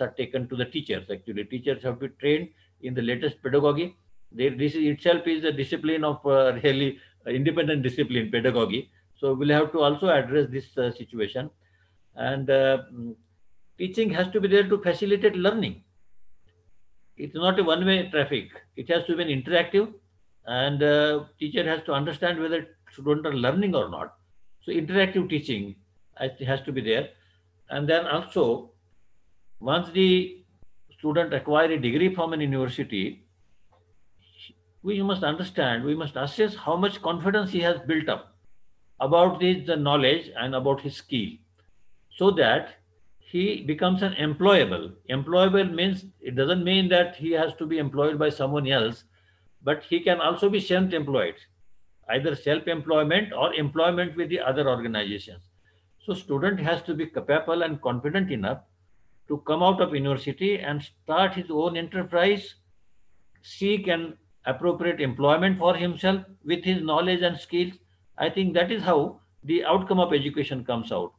are taken to the teachers. Actually, teachers have to be trained in the latest pedagogy. They, this itself is a discipline of uh, really independent discipline, pedagogy. So we'll have to also address this uh, situation. And uh, mm, teaching has to be there to facilitate learning. It's not a one-way traffic. It has to be an interactive and uh, teacher has to understand whether students are learning or not. So interactive teaching has to be there. And then also, once the student acquire a degree from an university, we must understand, we must assess how much confidence he has built up about his knowledge and about his skill so that he becomes an employable. Employable means, it doesn't mean that he has to be employed by someone else, but he can also be self-employed, either self-employment or employment with the other organizations. So student has to be capable and confident enough to come out of university and start his own enterprise, seek an appropriate employment for himself with his knowledge and skills. I think that is how the outcome of education comes out.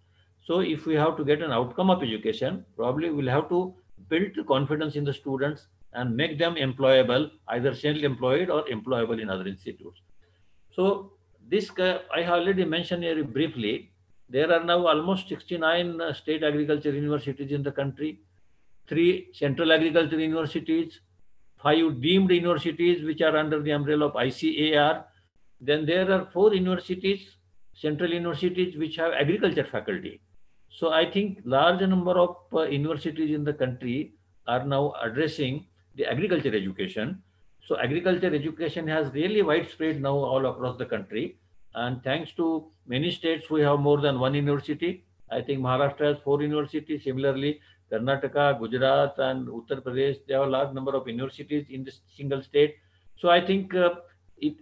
So if we have to get an outcome of education, probably we'll have to build confidence in the students and make them employable, either self-employed or employable in other institutes. So this, uh, I already mentioned here briefly, there are now almost 69 uh, state agriculture universities in the country, three central agriculture universities, five deemed universities which are under the umbrella of ICAR. Then there are four universities, central universities which have agriculture faculty. So I think large number of uh, universities in the country are now addressing the agriculture education. So agriculture education has really widespread now all across the country. And thanks to many states, we have more than one university. I think Maharashtra has four universities. Similarly, Karnataka, Gujarat, and Uttar Pradesh, they have a large number of universities in this single state. So I think uh, it,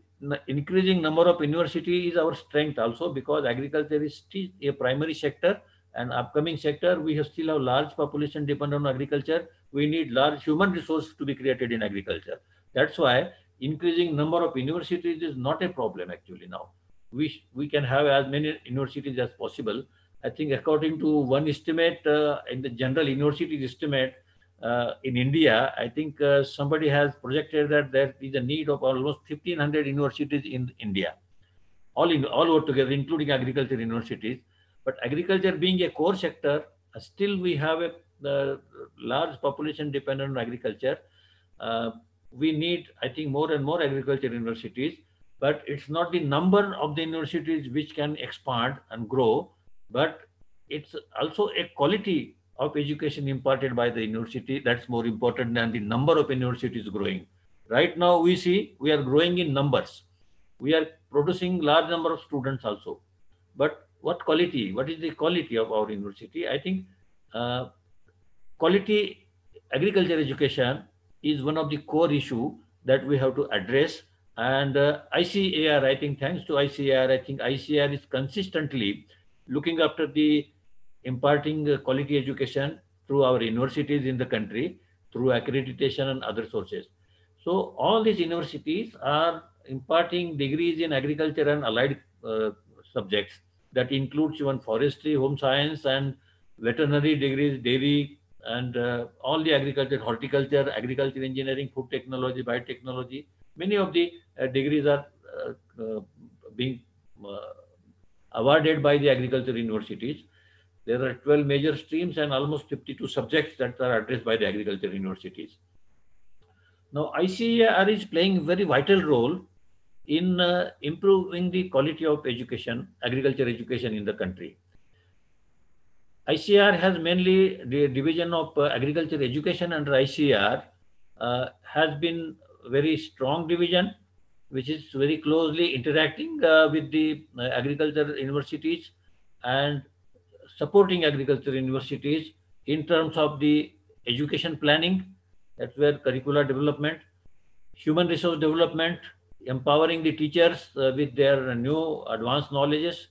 increasing number of universities is our strength also because agriculture is still a primary sector and upcoming sector. We have still have large population dependent on agriculture. We need large human resource to be created in agriculture. That's why increasing number of universities is not a problem actually now we, we can have as many universities as possible. I think according to one estimate uh, in the general university estimate uh, in India, I think uh, somebody has projected that there is a need of almost 1500 universities in India, all in all over together, including agriculture universities. But agriculture being a core sector, uh, still we have a large population dependent on agriculture. Uh, we need, I think, more and more agriculture universities but it's not the number of the universities which can expand and grow, but it's also a quality of education imparted by the university that's more important than the number of universities growing. Right now, we see we are growing in numbers. We are producing large number of students also. But what quality? What is the quality of our university? I think uh, quality agriculture education is one of the core issue that we have to address and uh, ICAR, I think thanks to ICAR, I think ICAR is consistently looking after the imparting uh, quality education through our universities in the country, through accreditation and other sources. So all these universities are imparting degrees in agriculture and allied uh, subjects that includes even forestry, home science and veterinary degrees, dairy, and uh, all the agriculture, horticulture, agriculture engineering, food technology, biotechnology, many of the uh, degrees are uh, uh, being awarded by the agriculture universities. There are 12 major streams and almost 52 subjects that are addressed by the agriculture universities. Now, ICAR is playing a very vital role in uh, improving the quality of education, agriculture education in the country. ICR has mainly the division of uh, agriculture education under ICR uh, has been very strong division, which is very closely interacting uh, with the uh, agriculture universities and supporting agriculture universities in terms of the education planning, that's where curricular development, human resource development, empowering the teachers uh, with their new advanced knowledges,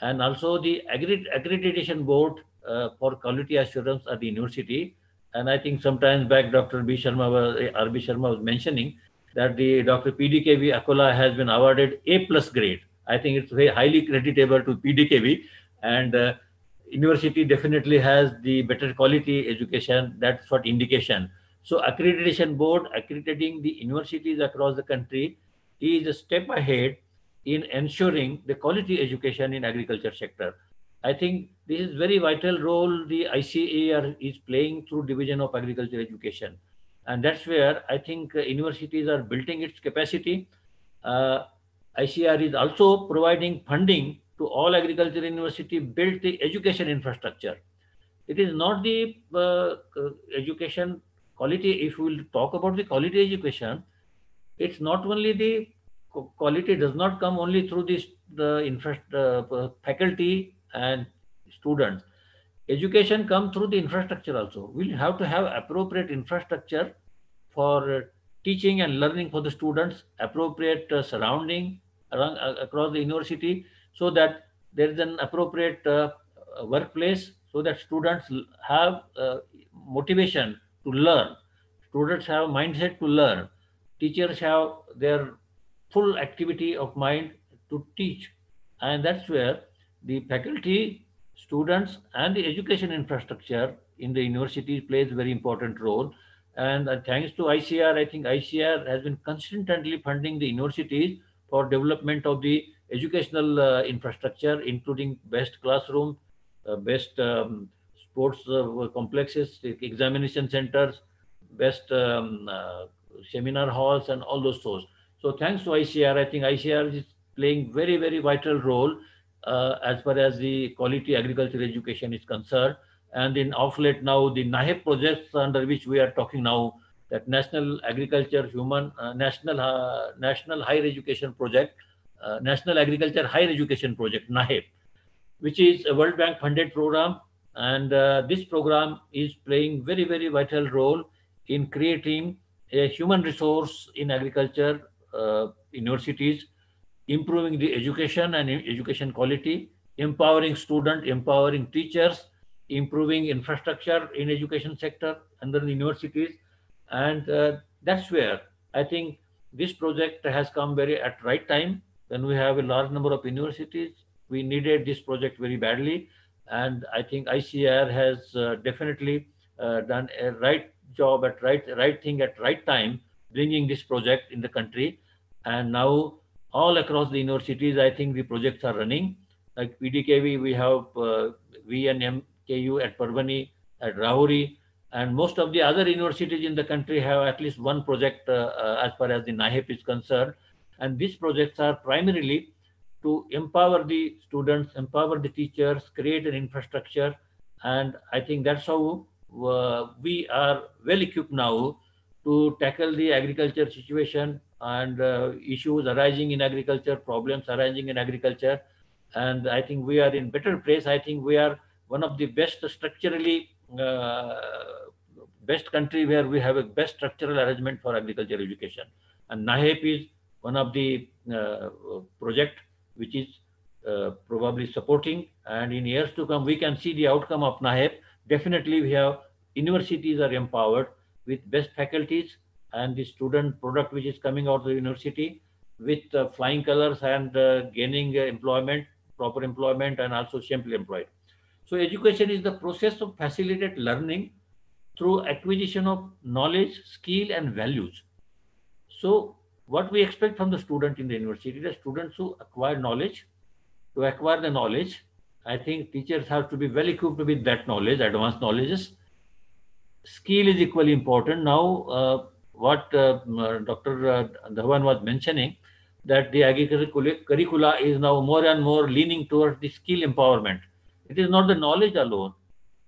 and also the accreditation board uh, for quality assurance at the university and I think sometimes back, Dr. B. Sharma was, R.B. Sharma was mentioning that the Dr. PDKV Akola has been awarded A plus grade. I think it's very highly creditable to PDKV. And uh, university definitely has the better quality education. That's what indication. So accreditation board accrediting the universities across the country is a step ahead in ensuring the quality education in agriculture sector. I think this is very vital role the ICAR is playing through Division of Agriculture Education. And that's where I think uh, universities are building its capacity. Uh, ICAR is also providing funding to all agriculture university build the education infrastructure. It is not the uh, education quality. If we will talk about the quality education, it's not only the quality does not come only through this the infra, uh, faculty and students. Education come through the infrastructure also. We'll have to have appropriate infrastructure for teaching and learning for the students, appropriate uh, surrounding around, uh, across the university, so that there is an appropriate uh, workplace, so that students have uh, motivation to learn. Students have mindset to learn. Teachers have their full activity of mind to teach, and that's where the faculty, students, and the education infrastructure in the university plays very important role. And uh, thanks to ICR, I think ICR has been consistently funding the universities for development of the educational uh, infrastructure, including best classroom, uh, best um, sports uh, complexes, examination centers, best um, uh, seminar halls, and all those sorts. So thanks to ICR, I think ICR is playing very, very vital role as far as the quality agriculture education is concerned. And in off late now, the NAHEP projects under which we are talking now, that National Agriculture Human uh, National uh, National Higher Education Project, uh, National Agriculture Higher Education Project (NAHEP), which is a World Bank funded program, and uh, this program is playing very very vital role in creating a human resource in agriculture uh, universities improving the education and education quality, empowering students, empowering teachers, improving infrastructure in education sector under the universities. And uh, that's where I think this project has come very at right time when we have a large number of universities. We needed this project very badly. And I think ICR has uh, definitely uh, done a right job at right, right thing at right time, bringing this project in the country. And now all across the universities, I think the projects are running. Like PDKV, we have uh, VNMKV at Parbhani, at Rahuri, and most of the other universities in the country have at least one project uh, uh, as far as the NAHEP is concerned. And these projects are primarily to empower the students, empower the teachers, create an infrastructure. And I think that's how uh, we are well equipped now to tackle the agriculture situation and uh, issues arising in agriculture, problems arising in agriculture. And I think we are in better place. I think we are one of the best structurally, uh, best country where we have a best structural arrangement for agriculture education. And NAHEP is one of the uh, project which is uh, probably supporting. And in years to come, we can see the outcome of NAHEP. Definitely we have universities are empowered with best faculties and the student product which is coming out of the university with uh, flying colors and uh, gaining uh, employment, proper employment, and also simply employed. So education is the process of facilitate learning through acquisition of knowledge, skill, and values. So what we expect from the student in the university, the students who acquire knowledge, to acquire the knowledge, I think teachers have to be well equipped with that knowledge, advanced knowledges. Skill is equally important. Now, uh, what uh, uh Dr. Uh, Dhawan was mentioning, that the agricultural curricula is now more and more leaning towards the skill empowerment. It is not the knowledge alone.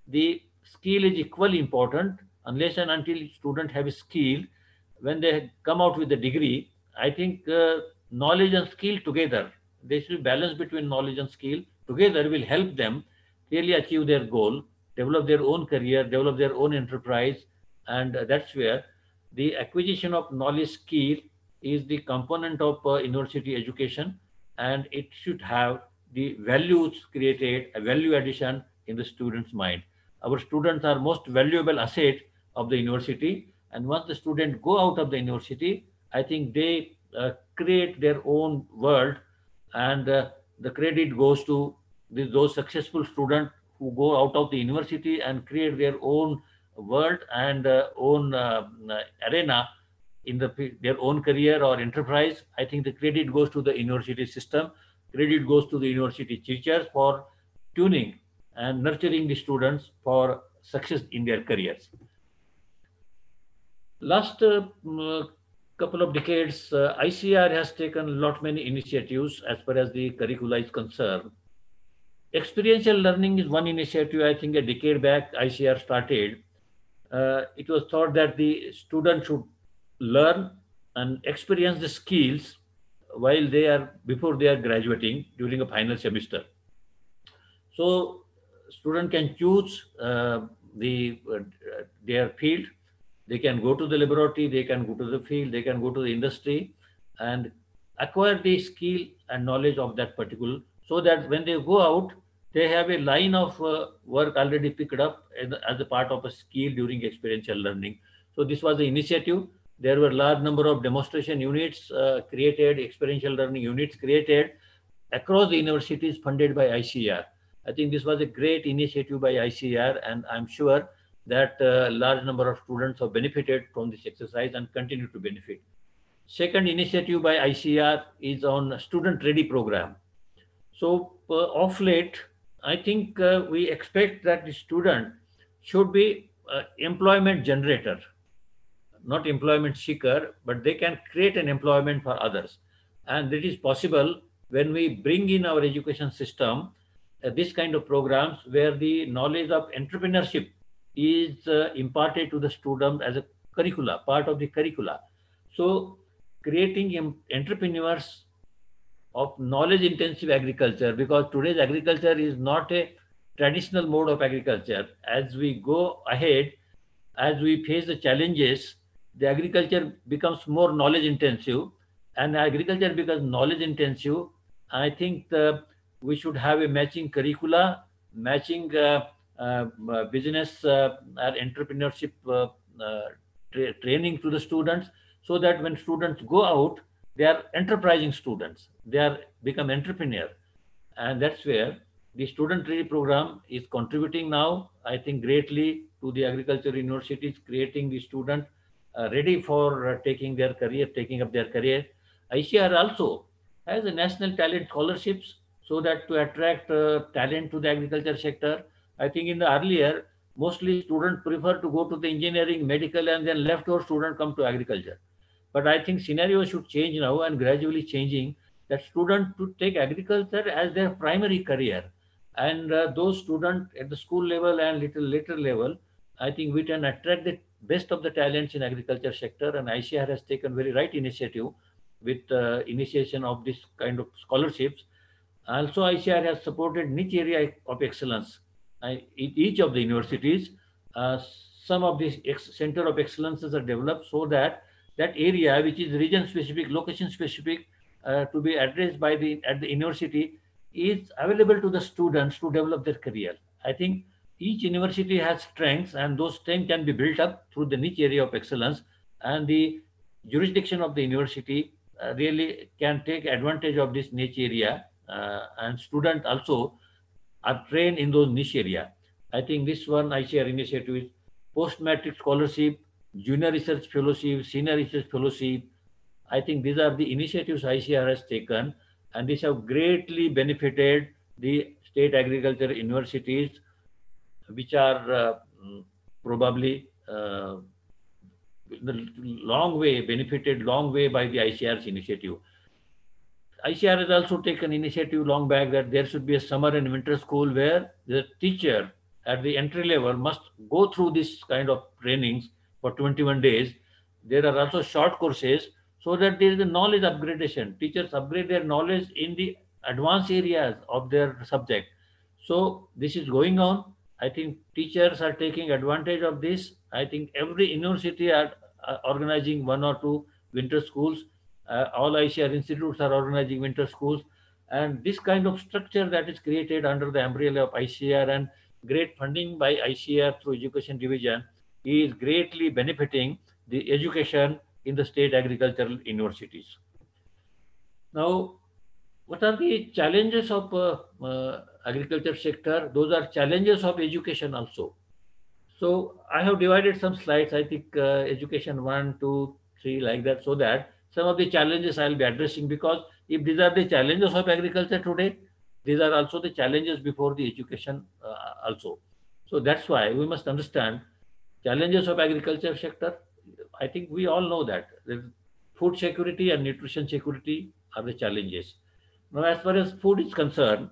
The skill is equally important unless and until students have a skill. When they come out with a degree, I think uh, knowledge and skill together, they should balance between knowledge and skill together will help them really achieve their goal, develop their own career, develop their own enterprise. And uh, that's where the acquisition of knowledge skill is the component of uh, university education and it should have the values created, a value addition in the student's mind. Our students are most valuable asset of the university and once the student go out of the university, I think they uh, create their own world and uh, the credit goes to the, those successful students who go out of the university and create their own world and uh, own uh, arena in the, their own career or enterprise. I think the credit goes to the university system. Credit goes to the university teachers for tuning and nurturing the students for success in their careers. Last uh, couple of decades, uh, ICAR has taken a lot many initiatives as far as the curricula is concerned. Experiential learning is one initiative, I think a decade back ICR started. Uh, it was thought that the student should learn and experience the skills while they are, before they are graduating during a final semester. So student can choose uh, the, uh, their field they can go to the laboratory, they can go to the field, they can go to the industry and acquire the skill and knowledge of that particular, so that when they go out, they have a line of uh, work already picked up as a part of a skill during experiential learning. So this was the initiative. There were large number of demonstration units uh, created, experiential learning units created across the universities funded by ICR. I think this was a great initiative by ICR and I'm sure that uh, large number of students have benefited from this exercise and continue to benefit. Second initiative by ICR is on student ready program. So uh, off late, I think uh, we expect that the student should be uh, employment generator, not employment seeker, but they can create an employment for others. And it is possible when we bring in our education system uh, this kind of programs where the knowledge of entrepreneurship is uh, imparted to the student as a curricula, part of the curricula. So creating entrepreneurs of knowledge intensive agriculture because today's agriculture is not a traditional mode of agriculture. As we go ahead, as we face the challenges, the agriculture becomes more knowledge intensive and agriculture becomes knowledge intensive. I think the, we should have a matching curricula, matching uh, uh, uh, business uh, or entrepreneurship tra training to the students so that when students go out, they are enterprising students. They are become entrepreneur. And that's where the student training program is contributing now, I think greatly to the agriculture universities, creating the student uh, ready for uh, taking their career, taking up their career. ICAR also has a national talent scholarships so that to attract uh, talent to the agriculture sector I think in the earlier, mostly students prefer to go to the engineering, medical, and then leftover student come to agriculture. But I think scenario should change now and gradually changing that student to take agriculture as their primary career. And uh, those students at the school level and little later level, I think we can attract the best of the talents in agriculture sector. And ICR has taken very right initiative with uh, initiation of this kind of scholarships. Also, ICR has supported niche area of excellence in each of the universities, uh, some of these center of excellences are developed so that that area, which is region specific, location specific, uh, to be addressed by the at the university, is available to the students to develop their career. I think each university has strengths, and those strengths can be built up through the niche area of excellence, and the jurisdiction of the university uh, really can take advantage of this niche area, uh, and students also are trained in those niche area. I think this one ICAR initiative is post-matric scholarship, junior research fellowship, senior research fellowship. I think these are the initiatives ICR has taken and these have greatly benefited the state agriculture universities which are uh, probably uh, long way benefited long way by the ICR's initiative. ICR has also taken initiative long back that there should be a summer and winter school where the teacher at the entry level must go through this kind of trainings for 21 days. There are also short courses so that there is a knowledge upgradation. Teachers upgrade their knowledge in the advanced areas of their subject. So this is going on. I think teachers are taking advantage of this. I think every university are, are organizing one or two winter schools uh, all ICAR institutes are organizing winter schools. And this kind of structure that is created under the umbrella of ICR and great funding by ICR through education division is greatly benefiting the education in the state agricultural universities. Now, what are the challenges of uh, uh, agriculture sector? Those are challenges of education also. So I have divided some slides, I think uh, education one, two, three, like that, so that some of the challenges I'll be addressing because if these are the challenges of agriculture today, these are also the challenges before the education uh, also. So that's why we must understand challenges of agriculture sector. I think we all know that food security and nutrition security are the challenges. Now, as far as food is concerned,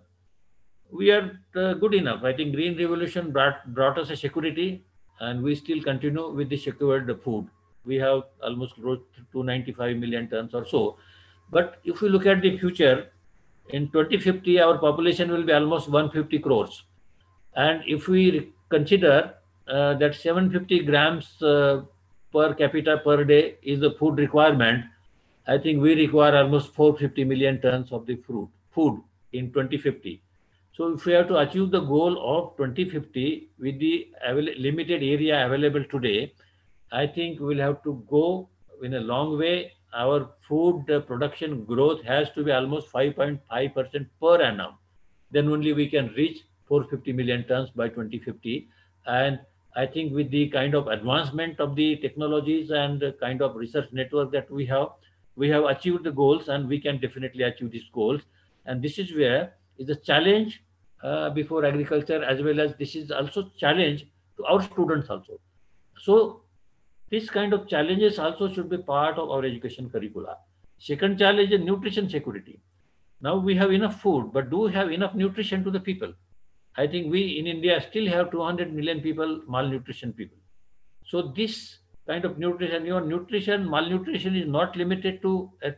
we are uh, good enough. I think Green Revolution brought, brought us a security and we still continue with the secured food. We have almost 295 million tons or so. But if we look at the future, in 2050, our population will be almost 150 crores. And if we consider uh, that 750 grams uh, per capita per day is the food requirement, I think we require almost 450 million tons of the fruit, food in 2050. So if we have to achieve the goal of 2050 with the limited area available today, I think we'll have to go in a long way. Our food production growth has to be almost 5.5% per annum. Then only we can reach 450 million tons by 2050. And I think with the kind of advancement of the technologies and the kind of research network that we have, we have achieved the goals and we can definitely achieve these goals. And this is where is a challenge uh, before agriculture as well as this is also challenge to our students also. So this kind of challenges also should be part of our education curricula. Second challenge is nutrition security. Now we have enough food, but do we have enough nutrition to the people? I think we in India still have 200 million people, malnutrition people. So this kind of nutrition, your nutrition, malnutrition is not limited to, uh,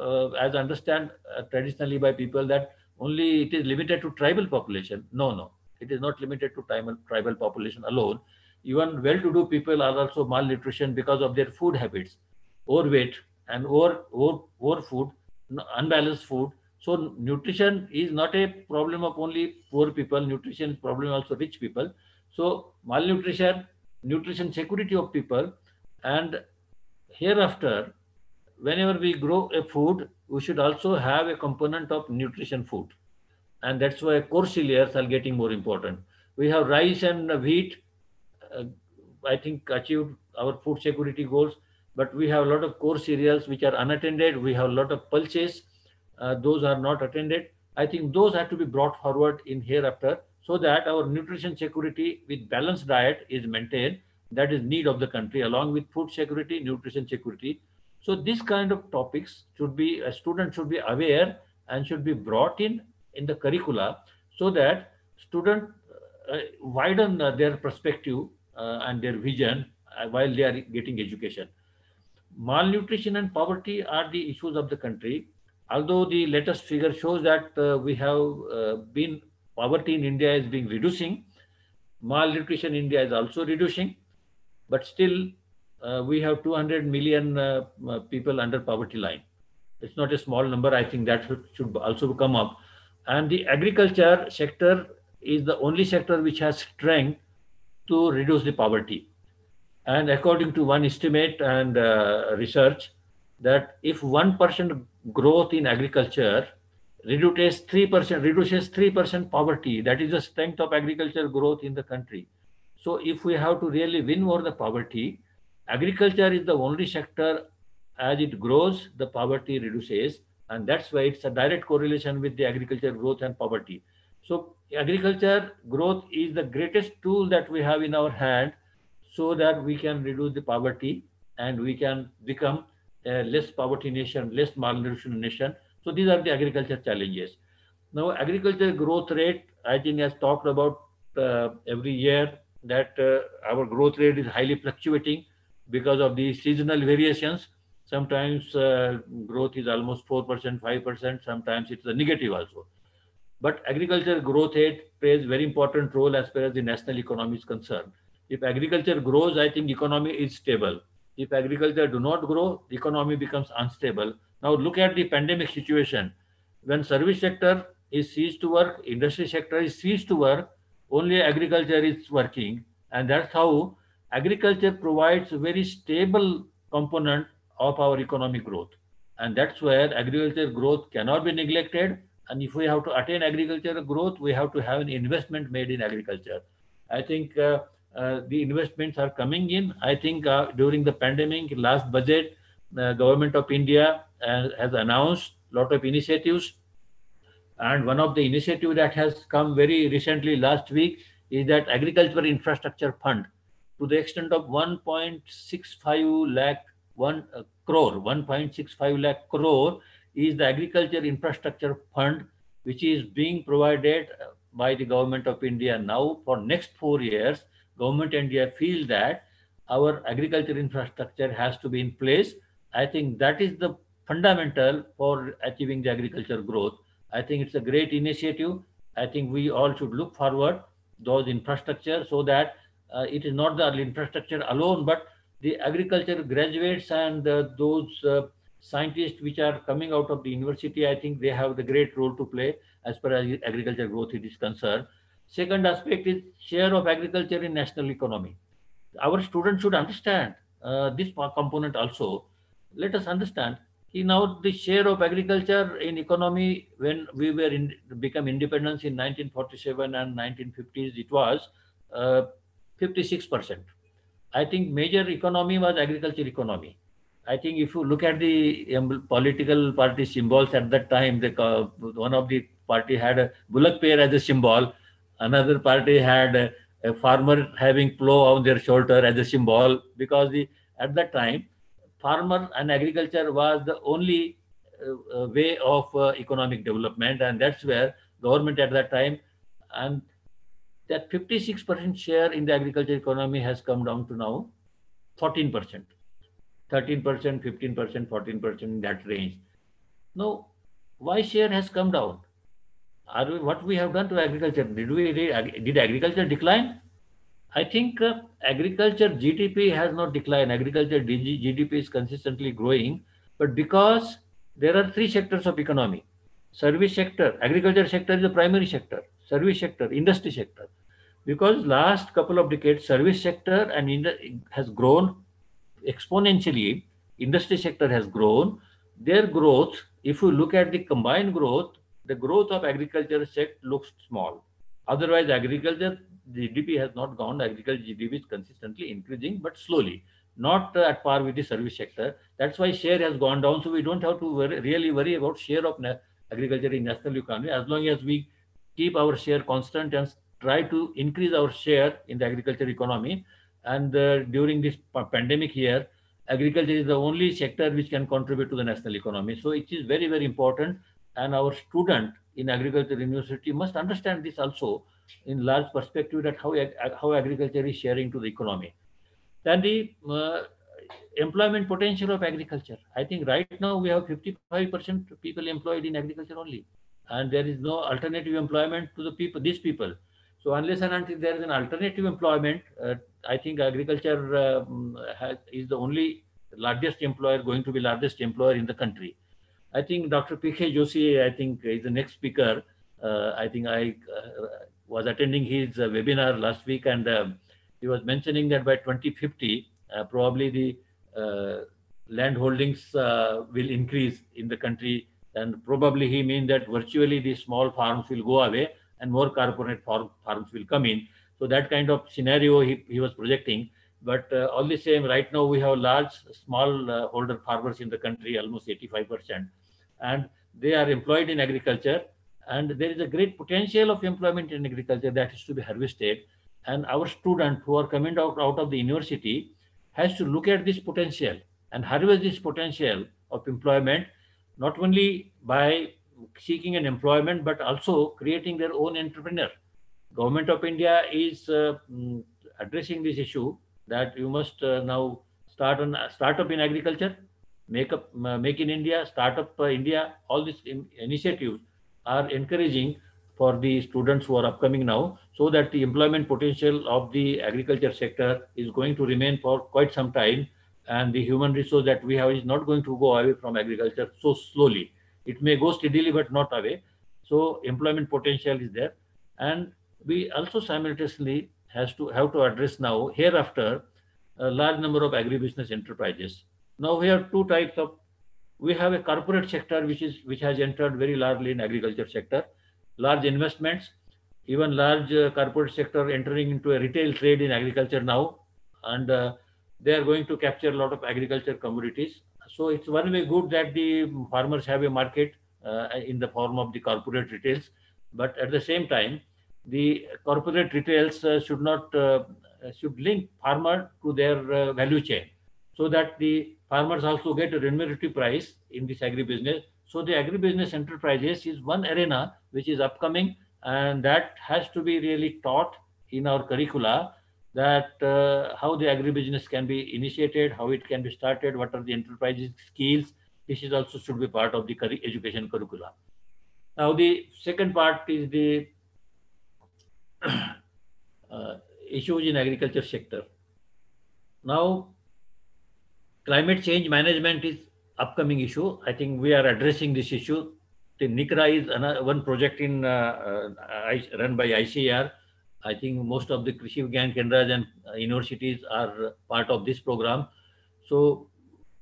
uh, as understand uh, traditionally by people that only it is limited to tribal population. No, no, it is not limited to tribal, tribal population alone. Even well-to-do people are also malnutrition because of their food habits, overweight and over, over, over food, unbalanced food, so nutrition is not a problem of only poor people. Nutrition problem also rich people. So malnutrition, nutrition security of people, and hereafter, whenever we grow a food, we should also have a component of nutrition food, and that's why coarse cereals are getting more important. We have rice and wheat. Uh, I think achieved our food security goals, but we have a lot of coarse cereals which are unattended. We have a lot of pulses uh, those are not attended. I think those have to be brought forward in hereafter so that our nutrition security with balanced diet is maintained. That is need of the country along with food security, nutrition security. So this kind of topics should be, a student should be aware and should be brought in in the curricula so that student uh, widen uh, their perspective uh, and their vision uh, while they are getting education. Malnutrition and poverty are the issues of the country although the latest figure shows that uh, we have uh, been poverty in India is being reducing, malnutrition in India is also reducing, but still uh, we have 200 million uh, people under poverty line. It's not a small number. I think that should also come up. And the agriculture sector is the only sector which has strength to reduce the poverty. And according to one estimate and uh, research, that if 1% growth in agriculture reduces 3% reduces 3% poverty. That is the strength of agriculture growth in the country. So if we have to really win over the poverty agriculture is the only sector as it grows the poverty reduces and that's why it's a direct correlation with the agriculture growth and poverty. So agriculture growth is the greatest tool that we have in our hand so that we can reduce the poverty and we can become less poverty nation, less malnutrition nation. So these are the agriculture challenges. Now, agriculture growth rate, I think has talked about uh, every year that uh, our growth rate is highly fluctuating because of the seasonal variations. Sometimes uh, growth is almost 4%, 5%, sometimes it's a negative also. But agriculture growth rate plays very important role as far as the national economy is concerned. If agriculture grows, I think economy is stable if agriculture do not grow, the economy becomes unstable. Now look at the pandemic situation. When service sector is ceased to work, industry sector is ceased to work, only agriculture is working. And that's how agriculture provides a very stable component of our economic growth. And that's where agriculture growth cannot be neglected. And if we have to attain agricultural growth, we have to have an investment made in agriculture. I think uh, the investments are coming in. I think uh, during the pandemic, last budget, the government of India uh, has announced a lot of initiatives. And one of the initiatives that has come very recently last week is that agricultural infrastructure fund to the extent of 1.65 lakh one uh, crore 1.65 lakh crore is the agriculture infrastructure fund which is being provided by the government of india now for next 4 years government india feel that our agriculture infrastructure has to be in place. I think that is the fundamental for achieving the agriculture growth. I think it's a great initiative. I think we all should look forward those infrastructure so that uh, it is not the infrastructure alone, but the agriculture graduates and uh, those uh, scientists which are coming out of the university, I think they have the great role to play as far as agriculture growth is concerned. Second aspect is share of agriculture in national economy. Our students should understand uh, this component also. Let us understand now the share of agriculture in economy when we were in become independence in 1947 and 1950s it was uh, 56%. I think major economy was agriculture economy. I think if you look at the um, political party symbols at that time, the, uh, one of the party had a bullock pair as a symbol, another party had a, a farmer having plow on their shoulder as a symbol because the, at that time farmer and agriculture was the only uh, uh, way of uh, economic development and that's where government at that time and that 56% share in the agriculture economy has come down to now 14%, 13%, 15%, 14% in that range. Now, why share has come down? Are we, what we have done to agriculture? Did we did agriculture decline? I think uh, agriculture GDP has not declined. Agriculture GDP is consistently growing, but because there are three sectors of economy: service sector, agriculture sector is the primary sector, service sector, industry sector. Because last couple of decades, service sector and has grown exponentially. Industry sector has grown. Their growth, if you look at the combined growth, the growth of agriculture sector looks small. Otherwise, agriculture GDP has not gone. Agriculture GDP is consistently increasing, but slowly, not uh, at par with the service sector. That's why share has gone down. So we don't have to worry, really worry about share of agriculture in national economy as long as we keep our share constant and try to increase our share in the agriculture economy. And uh, during this pandemic year, agriculture is the only sector which can contribute to the national economy. So it is very, very important. And our student in agriculture university must understand this also in large perspective that how, how agriculture is sharing to the economy. Then the uh, employment potential of agriculture. I think right now we have 55% people employed in agriculture only. And there is no alternative employment to the people, these people. So unless and until there is an alternative employment, uh, I think agriculture um, has, is the only largest employer, going to be largest employer in the country. I think Dr. P.K. Joshi, I think is the next speaker. Uh, I think I uh, was attending his uh, webinar last week and um, he was mentioning that by 2050, uh, probably the uh, land holdings will increase in the country and probably he means that virtually the small farms will go away and more corporate farm, farms will come in. So that kind of scenario he, he was projecting. But all the same, right now we have large small holder farmers in the country, almost 85%. And they are employed in agriculture. And there is a great potential of employment in agriculture that is to be harvested. And our student who are coming out, out of the university has to look at this potential and harvest this potential of employment, not only by seeking an employment, but also creating their own entrepreneur. Government of India is uh, mm, addressing this issue that you must uh, now start an startup in agriculture, make up, make in India, startup uh, India. All these in, initiatives are encouraging for the students who are upcoming now, so that the employment potential of the agriculture sector is going to remain for quite some time, and the human resource that we have is not going to go away from agriculture so slowly it may go steadily, but not away. So employment potential is there. And we also simultaneously has to have to address now hereafter a large number of agribusiness enterprises. Now we have two types of we have a corporate sector which is which has entered very largely in agriculture sector, large investments, even large uh, corporate sector entering into a retail trade in agriculture now, and uh, they are going to capture a lot of agriculture commodities. So it's one way good that the farmers have a market uh, in the form of the corporate retails, but at the same time, the corporate retails uh, should not uh, should link farmer to their uh, value chain, so that the farmers also get a remunerative price in this agribusiness. So the agribusiness enterprises is one arena which is upcoming and that has to be really taught in our curricula that uh, how the agribusiness can be initiated, how it can be started, what are the enterprises skills. This is also should be part of the education curricula. Now the second part is the uh, issues in agriculture sector. Now climate change management is upcoming issue. I think we are addressing this issue the NICRA is another, one project in uh, uh, run by ICR. I think most of the Krishi Vigyan Kendras and uh, universities are part of this program. So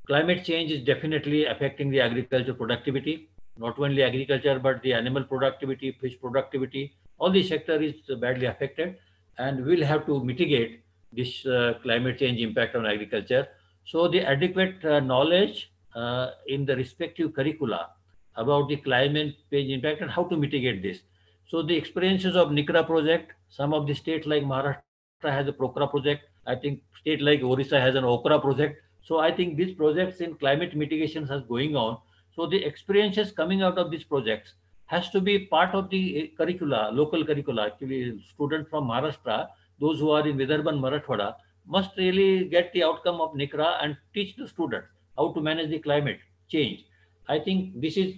climate change is definitely affecting the agriculture productivity, not only agriculture, but the animal productivity, fish productivity. All the sector is badly affected and we'll have to mitigate this uh, climate change impact on agriculture. So the adequate uh, knowledge uh, in the respective curricula about the climate change impact and how to mitigate this. So the experiences of NICRA project, some of the states like Maharashtra has a PoCRA project. I think state like Orissa has an OCHRA project. So I think these projects in climate mitigations are going on. So the experiences coming out of these projects has to be part of the curricula, local curricula. Actually, students from Maharashtra, those who are in Vidarbha Marathwada, must really get the outcome of NICRA and teach the students how to manage the climate change. I think this is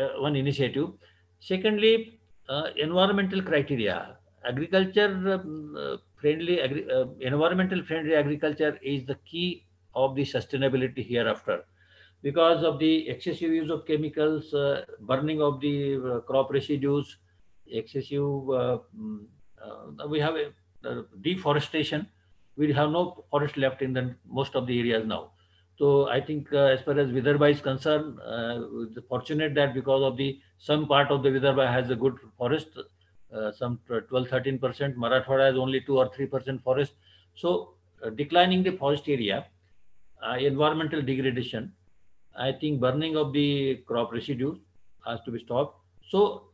uh, one initiative. Secondly, uh, environmental criteria. Agriculture um, uh, friendly, uh, environmental friendly agriculture is the key of the sustainability hereafter. Because of the excessive use of chemicals, uh, burning of the uh, crop residues, excessive, mm, we have a, deforestation. We have no forest left in the most of the areas now. So I think uh, as far as Vidarbha is concerned, uh, fortunate that because of the some part of the Vidarbha has a good forest, uh, some 12, 13 percent. Marathwada has only two or three percent forest. So uh, declining the forest area, uh, environmental degradation, I think burning of the crop residues has to be stopped. So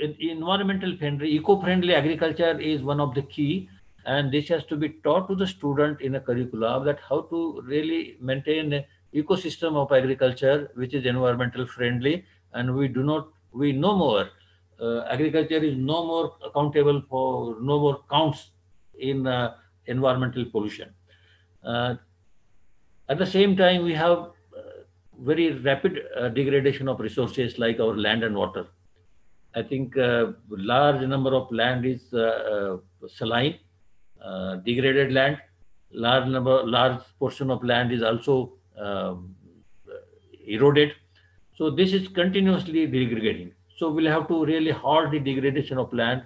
environmental friendly, eco-friendly agriculture is one of the key and this has to be taught to the student in a curriculum that how to really maintain an ecosystem of agriculture which is environmental friendly. And we do not we no more uh, agriculture is no more accountable for no more counts in uh, environmental pollution. Uh, at the same time we have uh, very rapid uh, degradation of resources like our land and water. I think uh, large number of land is saline uh, degraded land. Large number, large portion of land is also um, eroded. So this is continuously degrading. So we'll have to really halt the degradation of land,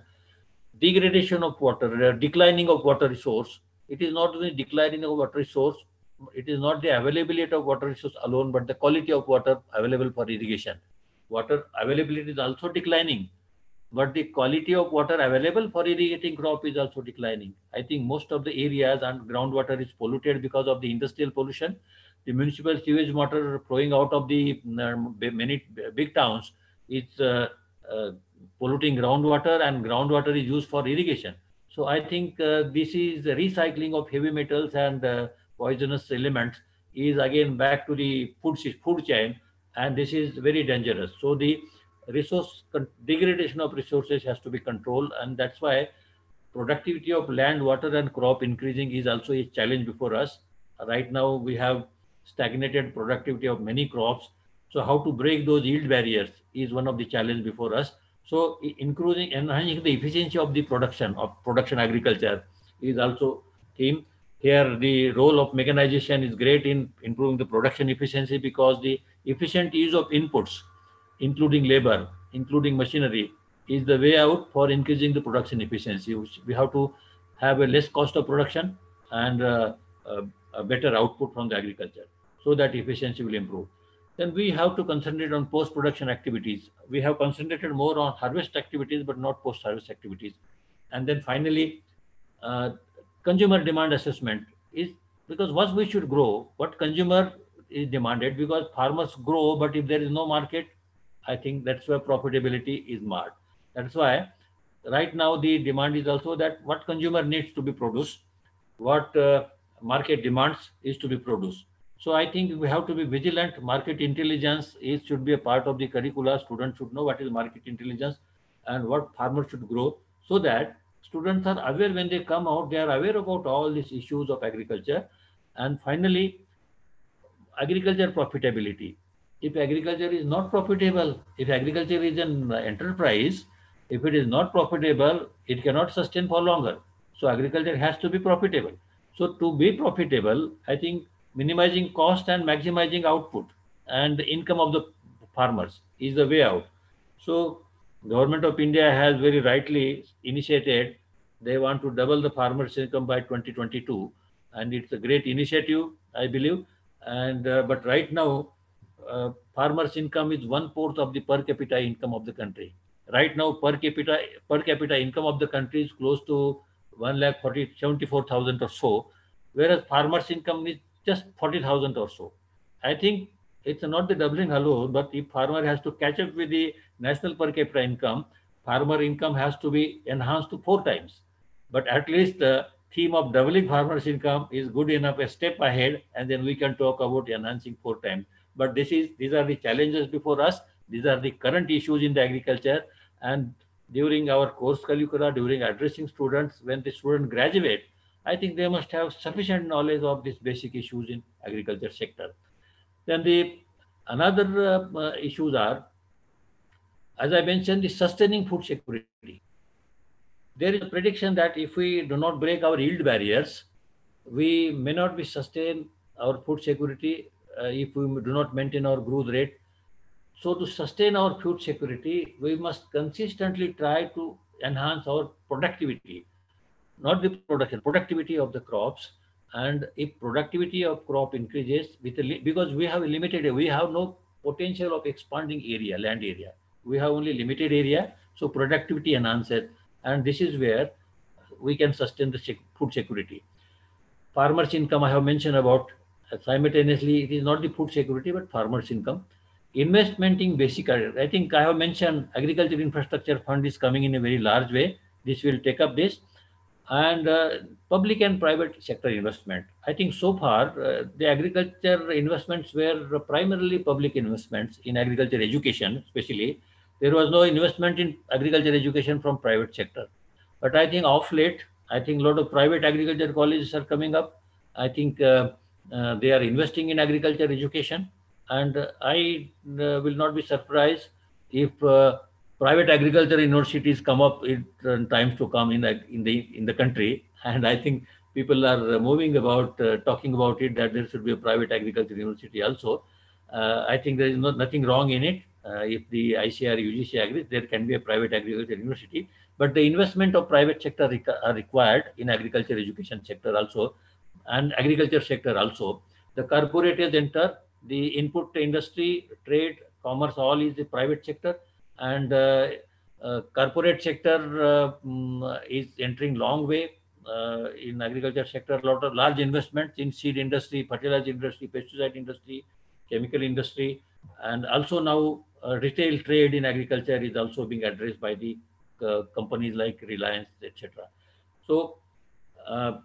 degradation of water, declining of water resource. It is not only declining of water resource, it is not the availability of water resource alone, but the quality of water available for irrigation. Water availability is also declining but the quality of water available for irrigating crop is also declining. I think most of the areas and groundwater is polluted because of the industrial pollution. The municipal sewage water flowing out of the uh, many big towns is uh, uh, polluting groundwater and groundwater is used for irrigation. So I think uh, this is recycling of heavy metals and uh, poisonous elements is again back to the food, food chain and this is very dangerous. So the resource degradation of resources has to be controlled and that's why productivity of land water and crop increasing is also a challenge before us. Right now we have stagnated productivity of many crops. So how to break those yield barriers is one of the challenge before us. So increasing enhancing the efficiency of the production of production agriculture is also theme. Here the role of mechanization is great in improving the production efficiency because the efficient use of inputs including labor, including machinery, is the way out for increasing the production efficiency. We have to have a less cost of production and uh, uh, a better output from the agriculture so that efficiency will improve. then we have to concentrate on post-production activities. We have concentrated more on harvest activities, but not post-harvest activities. And then finally, uh, consumer demand assessment is because what we should grow, what consumer is demanded because farmers grow, but if there is no market, I think that's where profitability is marred. That's why right now the demand is also that what consumer needs to be produced, what uh, market demands is to be produced. So I think we have to be vigilant. Market intelligence is should be a part of the curricula. Students should know what is market intelligence and what farmers should grow so that students are aware when they come out, they are aware about all these issues of agriculture. And finally, agriculture profitability. If agriculture is not profitable, if agriculture is an enterprise, if it is not profitable, it cannot sustain for longer. So agriculture has to be profitable. So to be profitable, I think minimizing cost and maximizing output and the income of the farmers is the way out. So government of India has very rightly initiated, they want to double the farmers income by 2022. And it's a great initiative, I believe. And uh, but right now, uh, farmers' income is one fourth of the per capita income of the country. Right now, per capita per capita income of the country is close to one lakh or so, whereas farmers' income is just forty thousand or so. I think it's not the doubling alone, but if farmer has to catch up with the national per capita income, farmer income has to be enhanced to four times. But at least the theme of doubling farmers' income is good enough a step ahead, and then we can talk about enhancing four times. But this is these are the challenges before us. These are the current issues in the agriculture, and during our course curricula, during addressing students, when the student graduate, I think they must have sufficient knowledge of these basic issues in agriculture sector. Then the another uh, uh, issues are, as I mentioned, the sustaining food security. There is a prediction that if we do not break our yield barriers, we may not be sustain our food security uh, if we do not maintain our growth rate. So to sustain our food security, we must consistently try to enhance our productivity, not the production, productivity of the crops. And if productivity of crop increases with a because we have limited, we have no potential of expanding area, land area. We have only limited area. So productivity enhances. And this is where we can sustain the food security. Farmers' income, I have mentioned about simultaneously, it is not the food security, but farmers' income. Investment in basic, I think I have mentioned agriculture infrastructure fund is coming in a very large way. This will take up this. And uh, public and private sector investment. I think so far uh, the agriculture investments were primarily public investments in agriculture education, especially. There was no investment in agriculture education from private sector. But I think off late, I think a lot of private agriculture colleges are coming up. I think uh, uh, they are investing in agriculture education. And uh, I uh, will not be surprised if private agriculture universities come up in, times to come in the, in the in the country. And I think people are moving about talking about it that there should be a private agriculture university also. I think there is not, nothing wrong in it. Uh, if the ICAR UGC agrees, there can be a private agriculture university. But the investment of private sector are required in agriculture education sector also and agriculture sector also. The corporates enter, the input industry, trade, commerce, all is the private sector. And uh, uh, corporate sector um, is entering long way uh, in agriculture sector. A lot of large investments in seed industry, fertilizer industry, pesticide industry, chemical industry. And also now uh, retail trade in agriculture is also being addressed by the uh, companies like Reliance, etc. So uh,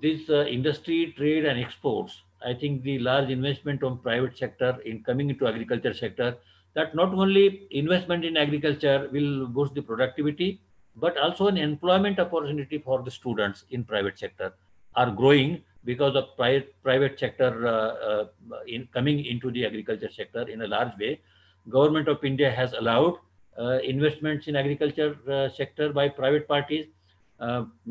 this uh, industry, trade and exports, I think the large investment on private sector in coming into agriculture sector, that not only investment in agriculture will boost the productivity, but also an employment opportunity for the students in private sector are growing because of private, private sector uh, uh, in coming into the agriculture sector in a large way. Government of India has allowed uh, investments in agriculture uh, sector by private parties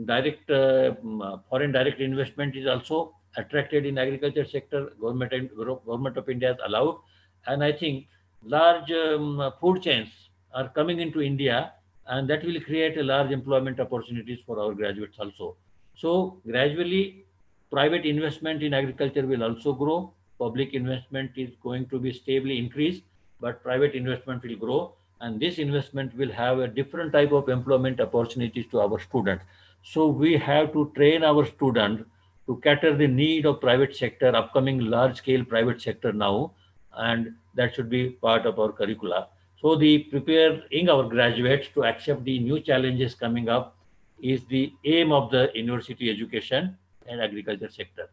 direct uh, uh, foreign direct investment is also attracted in agriculture sector. Government and government of India has allowed, and I think large um, food chains are coming into India, and that will create a large employment opportunities for our graduates also. So gradually, private investment in agriculture will also grow, public investment is going to be stably increased, but private investment will grow. And this investment will have a different type of employment opportunities to our students. So we have to train our students to cater the need of private sector, upcoming large scale private sector now, and that should be part of our curricula. So the preparing our graduates to accept the new challenges coming up is the aim of the university education and agriculture sector.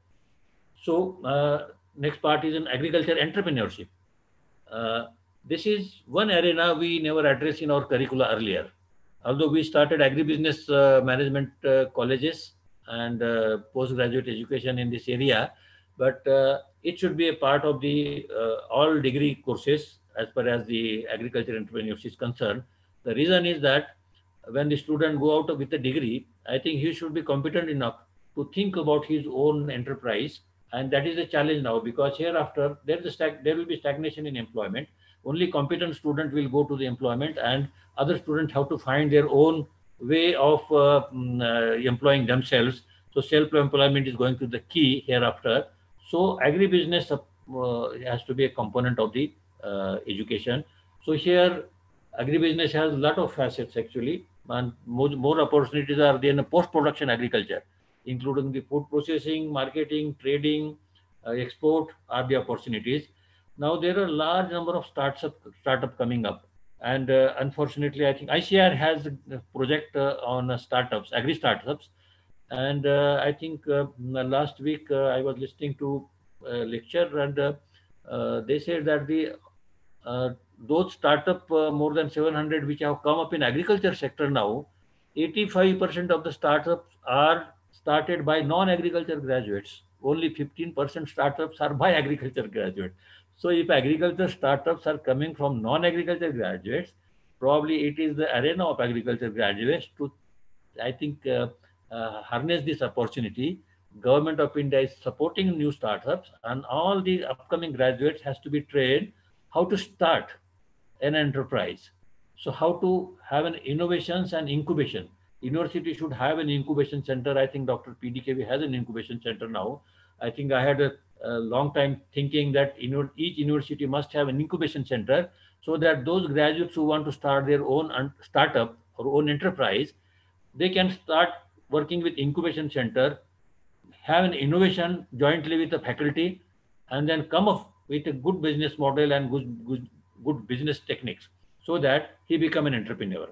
So uh, next part is in agriculture entrepreneurship. Uh, this is one arena we never addressed in our curricula earlier. Although we started agribusiness uh, management uh, colleges and uh, postgraduate education in this area, but uh, it should be a part of the all degree courses as far as the agriculture entrepreneurship is concerned. The reason is that when the student go out with a degree, I think he should be competent enough to think about his own enterprise. And that is the challenge now because hereafter there, is a there will be stagnation in employment. Only competent student will go to the employment and other students have to find their own way of uh, mm, uh, employing themselves. So self-employment is going to be the key hereafter. So agribusiness uh, has to be a component of the uh, education. So here, agribusiness has a lot of facets actually, and more, more opportunities are there in the post-production agriculture, including the food processing, marketing, trading, uh, export are the opportunities. Now there are a large number of startups startup coming up, and uh, unfortunately, I think ICAR has a project uh, on uh, startups, agri startups, and uh, I think last week I was listening to a lecture and they said that the uh, those startup uh, more than 700 which have come up in agriculture sector now 85% of the startups are started by non-agriculture graduates. Only 15% startups are by agriculture graduates so if agriculture startups are coming from non-agriculture graduates probably it is the arena of agriculture graduates to i think uh, uh, harness this opportunity government of india is supporting new startups and all the upcoming graduates has to be trained how to start an enterprise. So how to have an innovations and incubation. University should have an incubation center. I think Dr. PDKV has an incubation center now. I think I had a, a long time thinking that each university must have an incubation center so that those graduates who want to start their own startup or own enterprise, they can start working with incubation center, have an innovation jointly with the faculty, and then come up with a good business model and good, good, good business techniques so that he become an entrepreneur.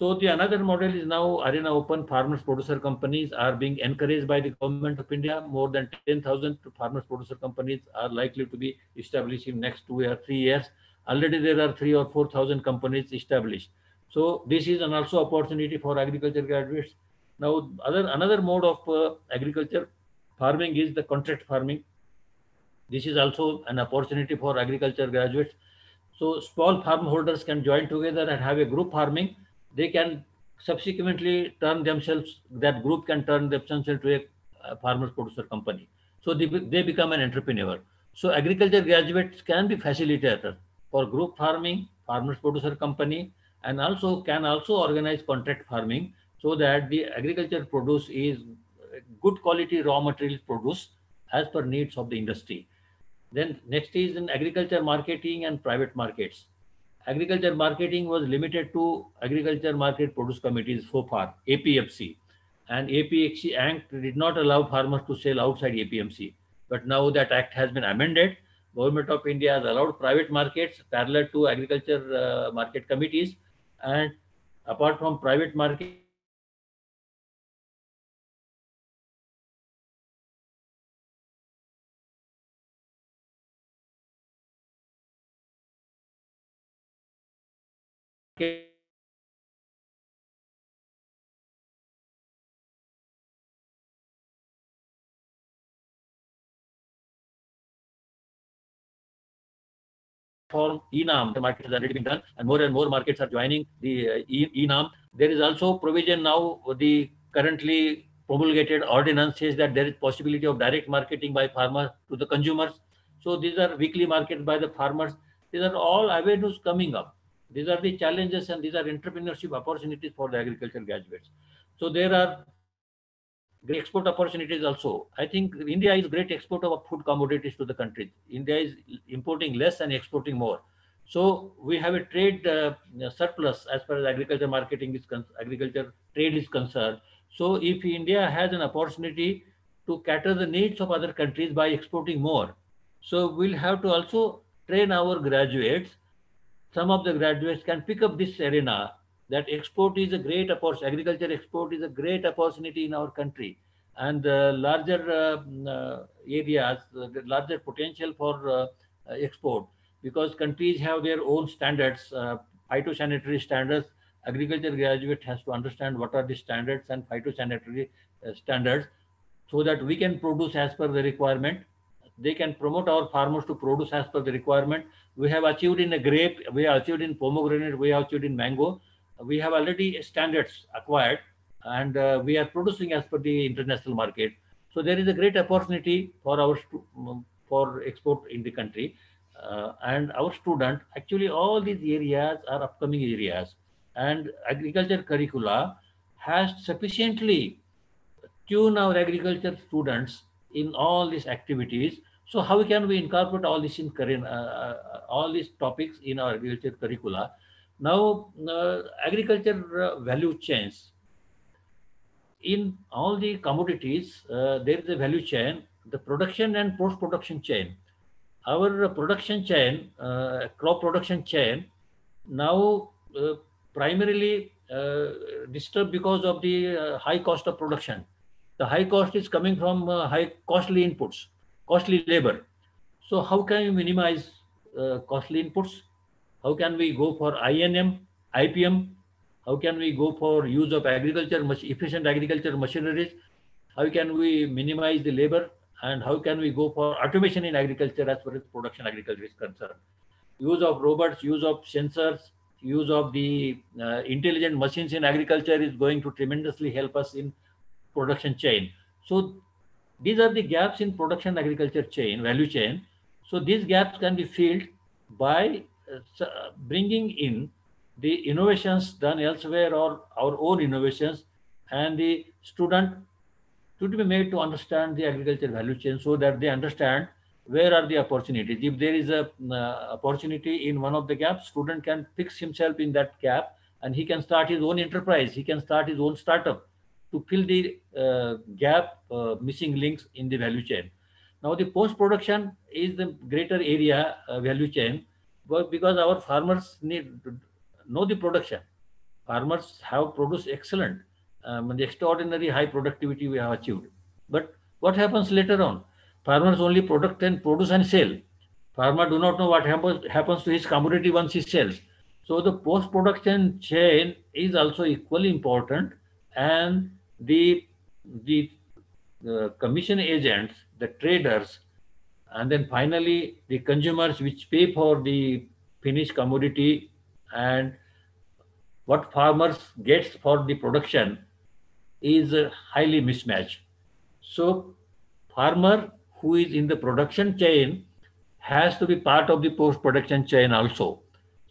So the another model is now Arena Open farmers producer companies are being encouraged by the government of India. More than 10,000 farmers producer companies are likely to be established in next two or three years. Already there are three or 4,000 companies established. So this is an also opportunity for agriculture graduates. Now other another mode of uh, agriculture farming is the contract farming this is also an opportunity for agriculture graduates. So small farm holders can join together and have a group farming. They can subsequently turn themselves, that group can turn themselves into a, a farmers producer company. So they, they become an entrepreneur. So agriculture graduates can be facilitators for group farming, farmers producer company, and also can also organize contract farming so that the agriculture produce is good quality raw materials produced as per needs of the industry. Then next is in agriculture marketing and private markets. Agriculture marketing was limited to agriculture market produce committees so far, APMC. And APMC Act did not allow farmers to sell outside APMC. But now that act has been amended. Government of India has allowed private markets parallel to agriculture uh, market committees. And apart from private market, form ENAM, the market has already been done, and more and more markets are joining the uh, ENAM. There is also provision now, the currently promulgated ordinance says that there is possibility of direct marketing by farmers to the consumers. So these are weekly markets by the farmers. These are all avenues coming up. These are the challenges and these are entrepreneurship opportunities for the agriculture graduates. So there are great export opportunities also. I think India is great exporter of food commodities to the country. India is importing less and exporting more. So we have a trade uh, surplus as far as agriculture marketing is agriculture trade is concerned. So if India has an opportunity to cater the needs of other countries by exporting more, so we'll have to also train our graduates. Some of the graduates can pick up this arena that export is a great opportunity. Agriculture export is a great opportunity in our country, and uh, larger uh, uh, areas, uh, larger potential for export because countries have their own standards, phytosanitary standards. Agriculture graduate has to understand what are the standards and phytosanitary standards so that we can produce as per the requirement. They can promote our farmers to produce as per the requirement. We have achieved in a grape, we have achieved in pomegranate, we have achieved in mango we have already standards acquired and uh, we are producing as per the international market. So there is a great opportunity for our for export in the country. Uh, and our student, actually all these areas are upcoming areas and agriculture curricula has sufficiently tuned our agriculture students in all these activities. So how can we incorporate all this in current, uh, uh, all these topics in our agriculture curricula? Now, uh, agriculture uh, value chains. In all the commodities, uh, there is a value chain, the production and post-production chain. Our production chain, uh, crop production chain, now uh, primarily uh, disturbed because of the high cost of production. The high cost is coming from high costly inputs, costly labor. So how can you minimize costly inputs? How can we go for INM, IPM? How can we go for use of agriculture, efficient agriculture machineries? How can we minimize the labor? And how can we go for automation in agriculture as far as production agriculture is concerned? Use of robots, use of sensors, use of the uh, intelligent machines in agriculture is going to tremendously help us in production chain. So these are the gaps in production agriculture chain, value chain. So these gaps can be filled by bringing in the innovations done elsewhere or our own innovations and the student to be made to understand the agriculture value chain so that they understand where are the opportunities. If there is a uh, opportunity in one of the gaps, student can fix himself in that gap and he can start his own enterprise. He can start his own startup to fill the uh, gap uh, missing links in the value chain. Now the post-production is the greater area uh, value chain because our farmers need to know the production. Farmers have produced excellent, um, extraordinary high productivity we have achieved. But what happens later on? Farmers only product and produce and sell. Farmer do not know what happens, happens to his commodity once he sells. So the post-production chain is also equally important and the, the, the commission agents, the traders, and then finally the consumers which pay for the finished commodity and what farmers gets for the production is highly mismatched. So farmer who is in the production chain has to be part of the post-production chain also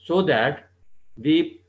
so that the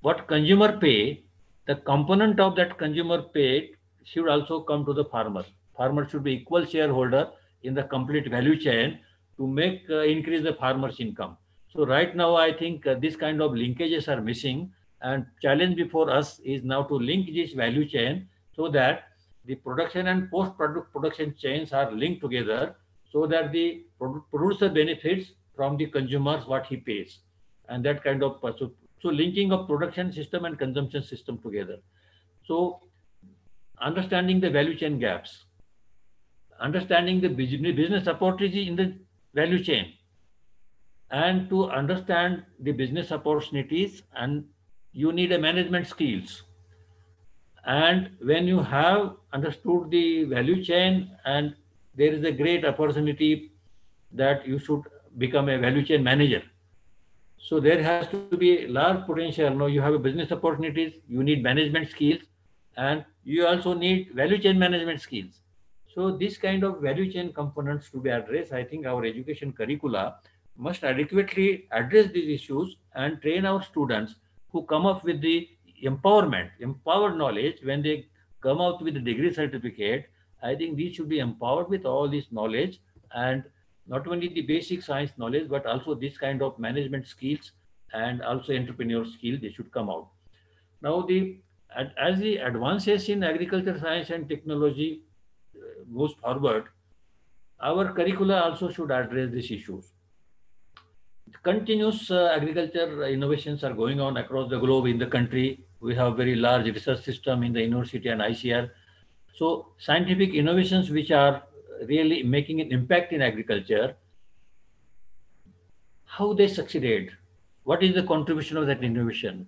what consumer pay the component of that consumer paid should also come to the farmer farmer should be equal shareholder in the complete value chain to make uh, increase the farmer's income. So right now, I think uh, this kind of linkages are missing and challenge before us is now to link this value chain so that the production and post-product production chains are linked together so that the producer benefits from the consumers what he pays and that kind of so, so linking of production system and consumption system together. So understanding the value chain gaps understanding the business opportunity in the value chain. And to understand the business opportunities and you need a management skills. And when you have understood the value chain and there is a great opportunity that you should become a value chain manager. So there has to be large potential. Now you have a business opportunities you need management skills and you also need value chain management skills so this kind of value chain components to be addressed, I think our education curricula must adequately address these issues and train our students who come up with the empowerment, empowered knowledge when they come out with a degree certificate, I think these should be empowered with all this knowledge and not only the basic science knowledge, but also this kind of management skills and also entrepreneur skill, they should come out. Now, the as the advances in agriculture science and technology goes forward, our curricula also should address these issues. Continuous uh, agriculture innovations are going on across the globe in the country. We have a very large research system in the university and ICAR. So scientific innovations which are really making an impact in agriculture, how they succeeded, what is the contribution of that innovation,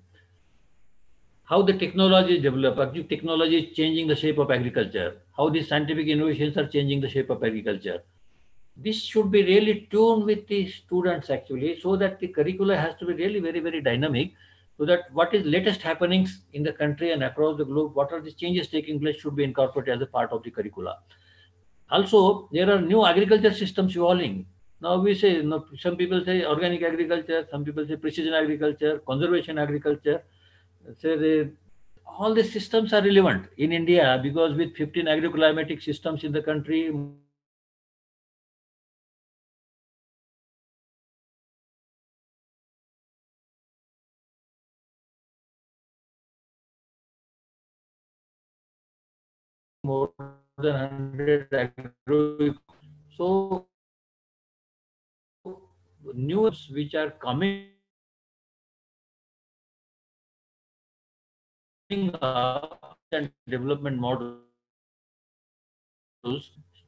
how the technology develop, technology is changing the shape of agriculture, how the scientific innovations are changing the shape of agriculture. This should be really tuned with the students actually, so that the curricula has to be really very, very dynamic, so that what is latest happenings in the country and across the globe, what are the changes taking place should be incorporated as a part of the curricula. Also, there are new agriculture systems evolving. Now we say, you know, some people say organic agriculture, some people say precision agriculture, conservation agriculture. The, all these systems are relevant in India because with 15 agroclimatic systems in the country, more than 100 agro. So news which are coming up and development models,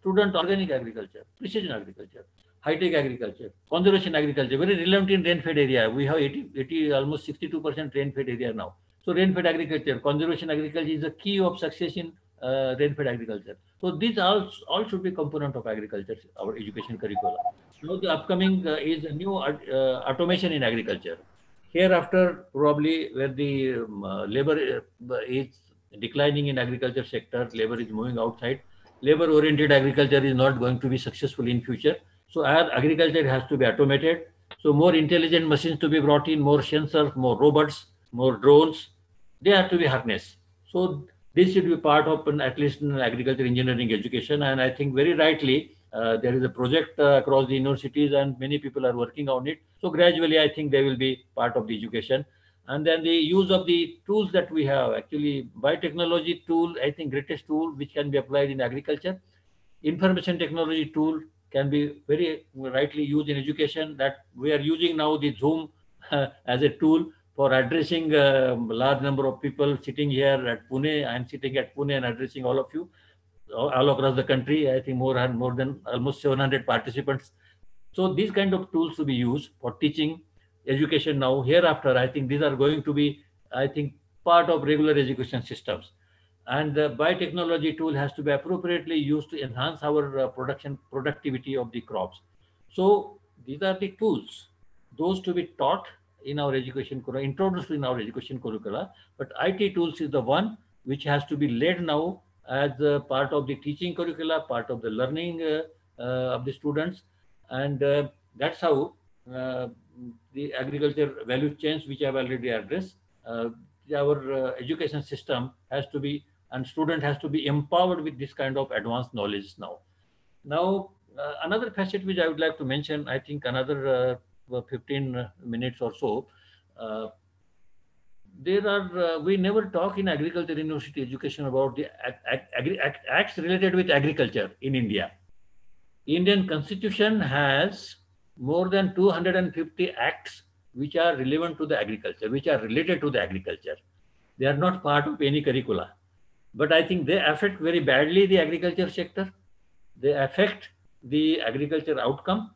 student organic agriculture, precision agriculture, high-tech agriculture, conservation agriculture, very relevant in rain-fed area. We have 80, 80 almost 62% rain-fed area now. So rain-fed agriculture, conservation agriculture is the key of success in uh, rain-fed agriculture. So these all, all should be component of agriculture, our education curriculum. Now the upcoming uh, is a new uh, automation in agriculture. Hereafter, probably where the um, uh, labor uh, is declining in agriculture sector, labor is moving outside. Labor-oriented agriculture is not going to be successful in future. So our agriculture has to be automated. So more intelligent machines to be brought in, more sensors, more robots, more drones. They have to be harnessed. So this should be part of an, at least an agriculture engineering education. And I think very rightly, uh, there is a project uh, across the universities and many people are working on it. So gradually, I think they will be part of the education. And then the use of the tools that we have, actually biotechnology tool, I think greatest tool which can be applied in agriculture. Information technology tool can be very rightly used in education that we are using now the Zoom uh, as a tool for addressing a large number of people sitting here at Pune. I'm sitting at Pune and addressing all of you all across the country. I think more and more than almost 700 participants. So these kind of tools to be used for teaching education now. Hereafter, I think these are going to be, I think, part of regular education systems. And the biotechnology tool has to be appropriately used to enhance our uh, production productivity of the crops. So these are the tools, those to be taught in our education introduced in our education curricula. But IT tools is the one which has to be led now as part of the teaching curricula, part of the learning uh, uh, of the students. And uh, that's how the agriculture value chains, which I've already addressed, our education system has to be, and student has to be empowered with this kind of advanced knowledge now. Now, uh, another facet which I would like to mention, I think another uh, 15 minutes or so, uh, there are, uh, we never talk in agriculture university education about the acts related with agriculture in India. Indian constitution has more than 250 acts which are relevant to the agriculture, which are related to the agriculture. They are not part of any curricula. But I think they affect very badly the agriculture sector. They affect the agriculture outcome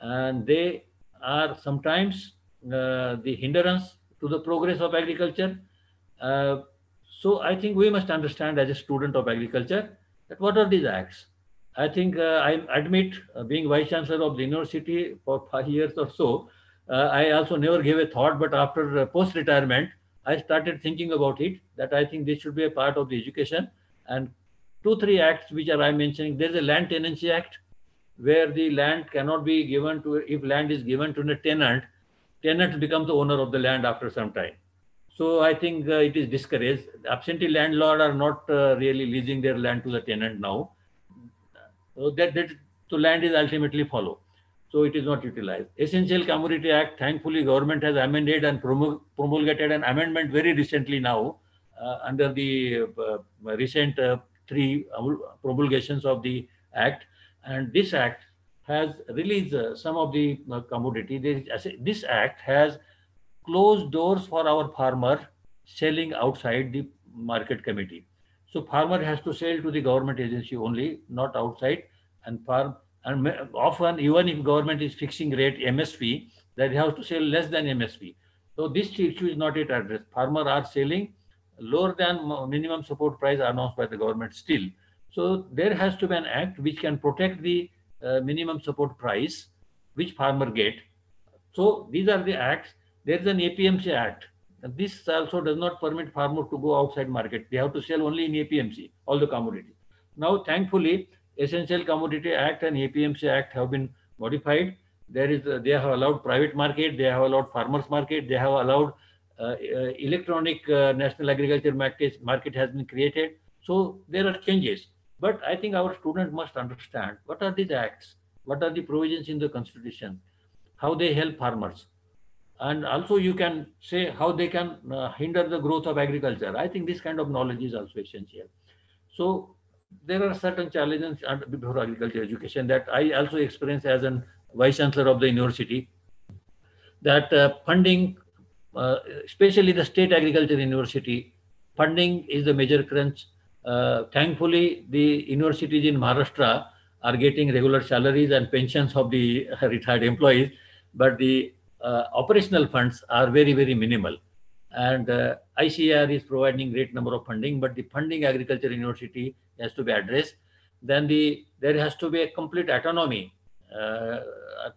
and they are sometimes uh, the hindrance to the progress of agriculture. Uh, so I think we must understand as a student of agriculture that what are these acts? I think uh, I admit uh, being vice chancellor of the university for five years or so, uh, I also never gave a thought, but after uh, post-retirement, I started thinking about it, that I think this should be a part of the education. And two, three acts which are I mentioning, there's a land tenancy act, where the land cannot be given to, if land is given to a tenant, tenant becomes the owner of the land after some time. So I think uh, it is discouraged. Absentee landlord are not uh, really leasing their land to the tenant now. So that, that so land is ultimately follow. So it is not utilized. Essential Commodity Act, thankfully government has amended and promulgated an amendment very recently now uh, under the uh, recent uh, three promulgations of the act. And this act has released uh, some of the uh, commodity. This act has closed doors for our farmer selling outside the market committee. So farmer has to sell to the government agency only, not outside. And farm and often even if government is fixing rate MSP, that has to sell less than MSP. So this issue is not yet addressed. Farmer are selling lower than minimum support price announced by the government still. So there has to be an act which can protect the uh, minimum support price which farmer get. So these are the acts. There is an APMC act. And this also does not permit farmer to go outside market. They have to sell only in APMC, all the commodity. Now, thankfully, Essential Commodity Act and APMC Act have been modified. There is, they have allowed private market, they have allowed farmers market, they have allowed uh, uh, electronic uh, national agriculture market, market has been created. So there are changes. But I think our students must understand what are these acts, what are the provisions in the constitution, how they help farmers. And also you can say how they can uh, hinder the growth of agriculture. I think this kind of knowledge is also essential. So there are certain challenges before agriculture education that I also experience as a vice chancellor of the university that uh, funding uh, especially the state agriculture university, funding is the major crunch. Uh, thankfully, the universities in Maharashtra are getting regular salaries and pensions of the retired employees, but the uh, operational funds are very, very minimal. And uh, ICAR is providing great number of funding, but the funding agriculture university has to be addressed. Then the there has to be a complete autonomy uh,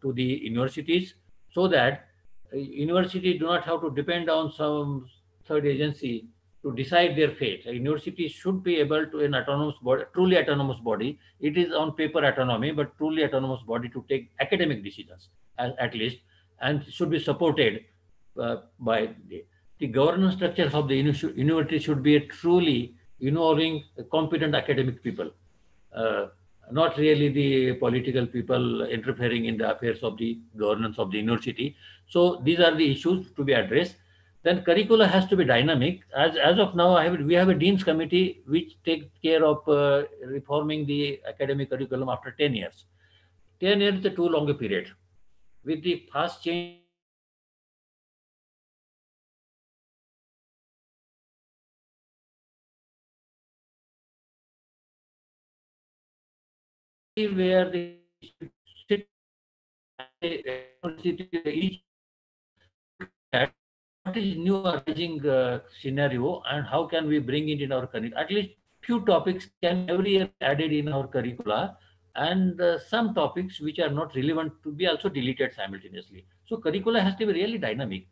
to the universities so that university do not have to depend on some third agency to decide their fate. A university should be able to an autonomous body, truly autonomous body. It is on paper autonomy, but truly autonomous body to take academic decisions at, at least, and should be supported uh, by the, the governance structures of the university should be a truly involving competent academic people. Uh, not really the political people interfering in the affairs of the governance of the university. So these are the issues to be addressed. Then curricula has to be dynamic. As, as of now, have, we have a dean's committee which takes care of uh, reforming the academic curriculum after 10 years. 10 years is a too long a period. With the fast change where they sit each what is new arising uh, scenario and how can we bring it in our curriculum? At least few topics can every year added in our curricula and uh, some topics which are not relevant to be also deleted simultaneously. So curricula has to be really dynamic.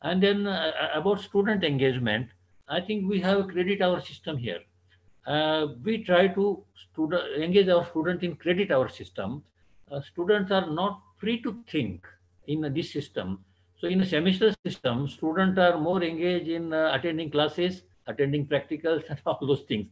And then uh, about student engagement, I think we have a credit hour system here uh, we try to engage our students in credit hour system. Uh, students are not free to think in this system. So in a semester system, students are more engaged in uh, attending classes, attending practicals and all those things.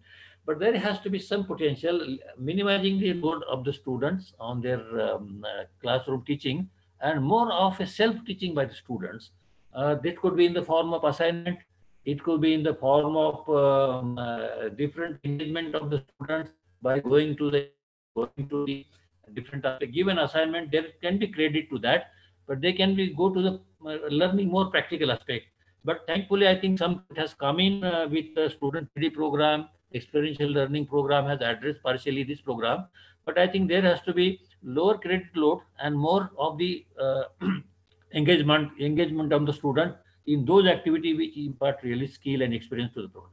But there has to be some potential minimizing the load of the students on their um, uh, classroom teaching and more of a self-teaching by the students. Uh, could be in the form of assignment, it could be in the form of um, uh, different engagement of the students by going to the going to the different uh, given assignment. There can be credit to that, but they can be go to the uh, learning more practical aspect. But thankfully, I think some has come in uh, with the student PD program, experiential learning program has addressed partially this program. But I think there has to be lower credit load and more of the uh, engagement engagement of the student in those activities which impart really skill and experience to the program.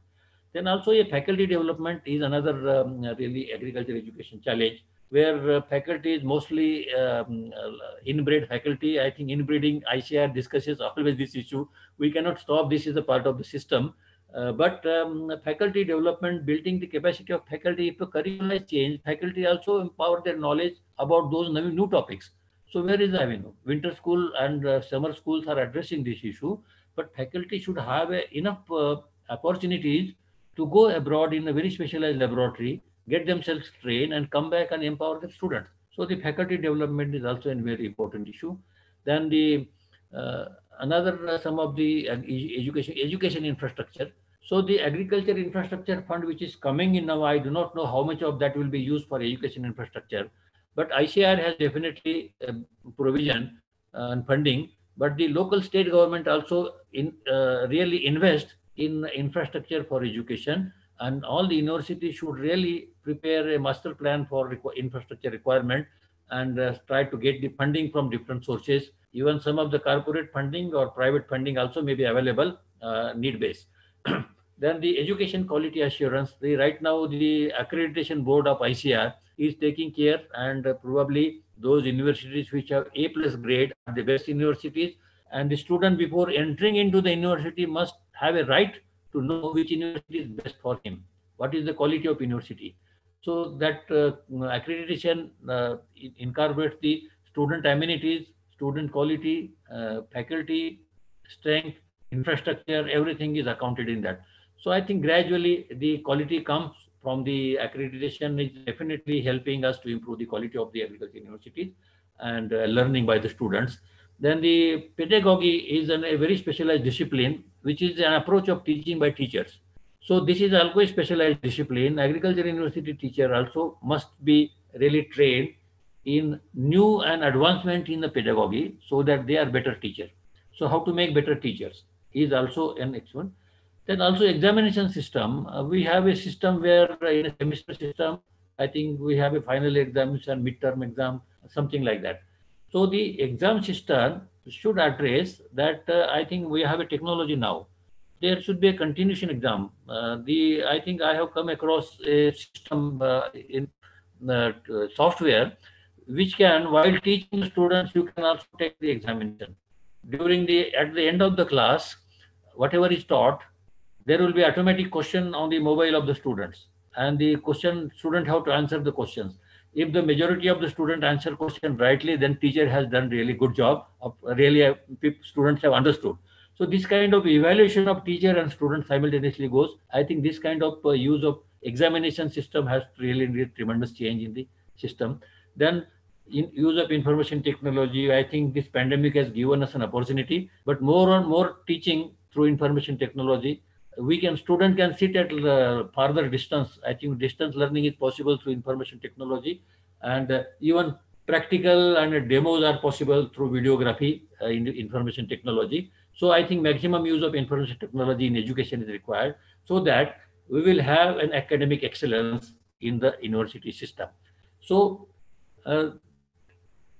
Then also a faculty development is another um, really agriculture education challenge where uh, faculty is mostly um, uh, inbred faculty. I think inbreeding ICAR discusses always this issue. We cannot stop this is a part of the system. Uh, but um, faculty development, building the capacity of faculty, if the curriculum is changed, faculty also empower their knowledge about those new, new topics. So where is avenue? Winter school and uh, summer schools are addressing this issue. but faculty should have a, enough uh, opportunities to go abroad in a very specialized laboratory, get themselves trained and come back and empower the students. So the faculty development is also a very important issue. Then the uh, another uh, some of the uh, education education infrastructure. So the agriculture infrastructure fund which is coming in now, I do not know how much of that will be used for education infrastructure, but ICAR has definitely provision and funding. But the local state government also in really invest in infrastructure for education and all the universities should really prepare a master plan for requ infrastructure requirement and uh, try to get the funding from different sources. Even some of the corporate funding or private funding also may be available uh, need based. then the education quality assurance, the right now the accreditation board of ICAR is taking care and uh, probably those universities which have A plus grade are the best universities and the student before entering into the university must have a right to know which university is best for him. What is the quality of university? So that uh, accreditation uh, incorporates the student amenities, student quality, uh, faculty, strength, infrastructure, everything is accounted in that. So I think gradually the quality comes from the accreditation is definitely helping us to improve the quality of the agriculture universities and uh, learning by the students. Then the pedagogy is an, a very specialized discipline, which is an approach of teaching by teachers. So this is also a specialized discipline. Agriculture university teacher also must be really trained in new and advancement in the pedagogy so that they are better teachers. So how to make better teachers is also an excellent. Then also examination system. Uh, we have a system where uh, in a semester system, I think we have a final exam examination, midterm exam, something like that. So the exam system should address that. Uh, I think we have a technology now. There should be a continuation exam. Uh, the I think I have come across a system uh, in uh, software which can, while teaching students, you can also take the examination. During the at the end of the class, whatever is taught, there will be automatic question on the mobile of the students, and the question student have to answer the questions if the majority of the student answer question rightly, then teacher has done really good job. Of really, uh, students have understood. So this kind of evaluation of teacher and student simultaneously goes. I think this kind of uh, use of examination system has really made tremendous change in the system. Then in use of information technology, I think this pandemic has given us an opportunity, but more and more teaching through information technology we can student can sit at uh, farther distance. I think distance learning is possible through information technology, and uh, even practical and demos are possible through videography uh, in information technology. So I think maximum use of information technology in education is required so that we will have an academic excellence in the university system. So uh,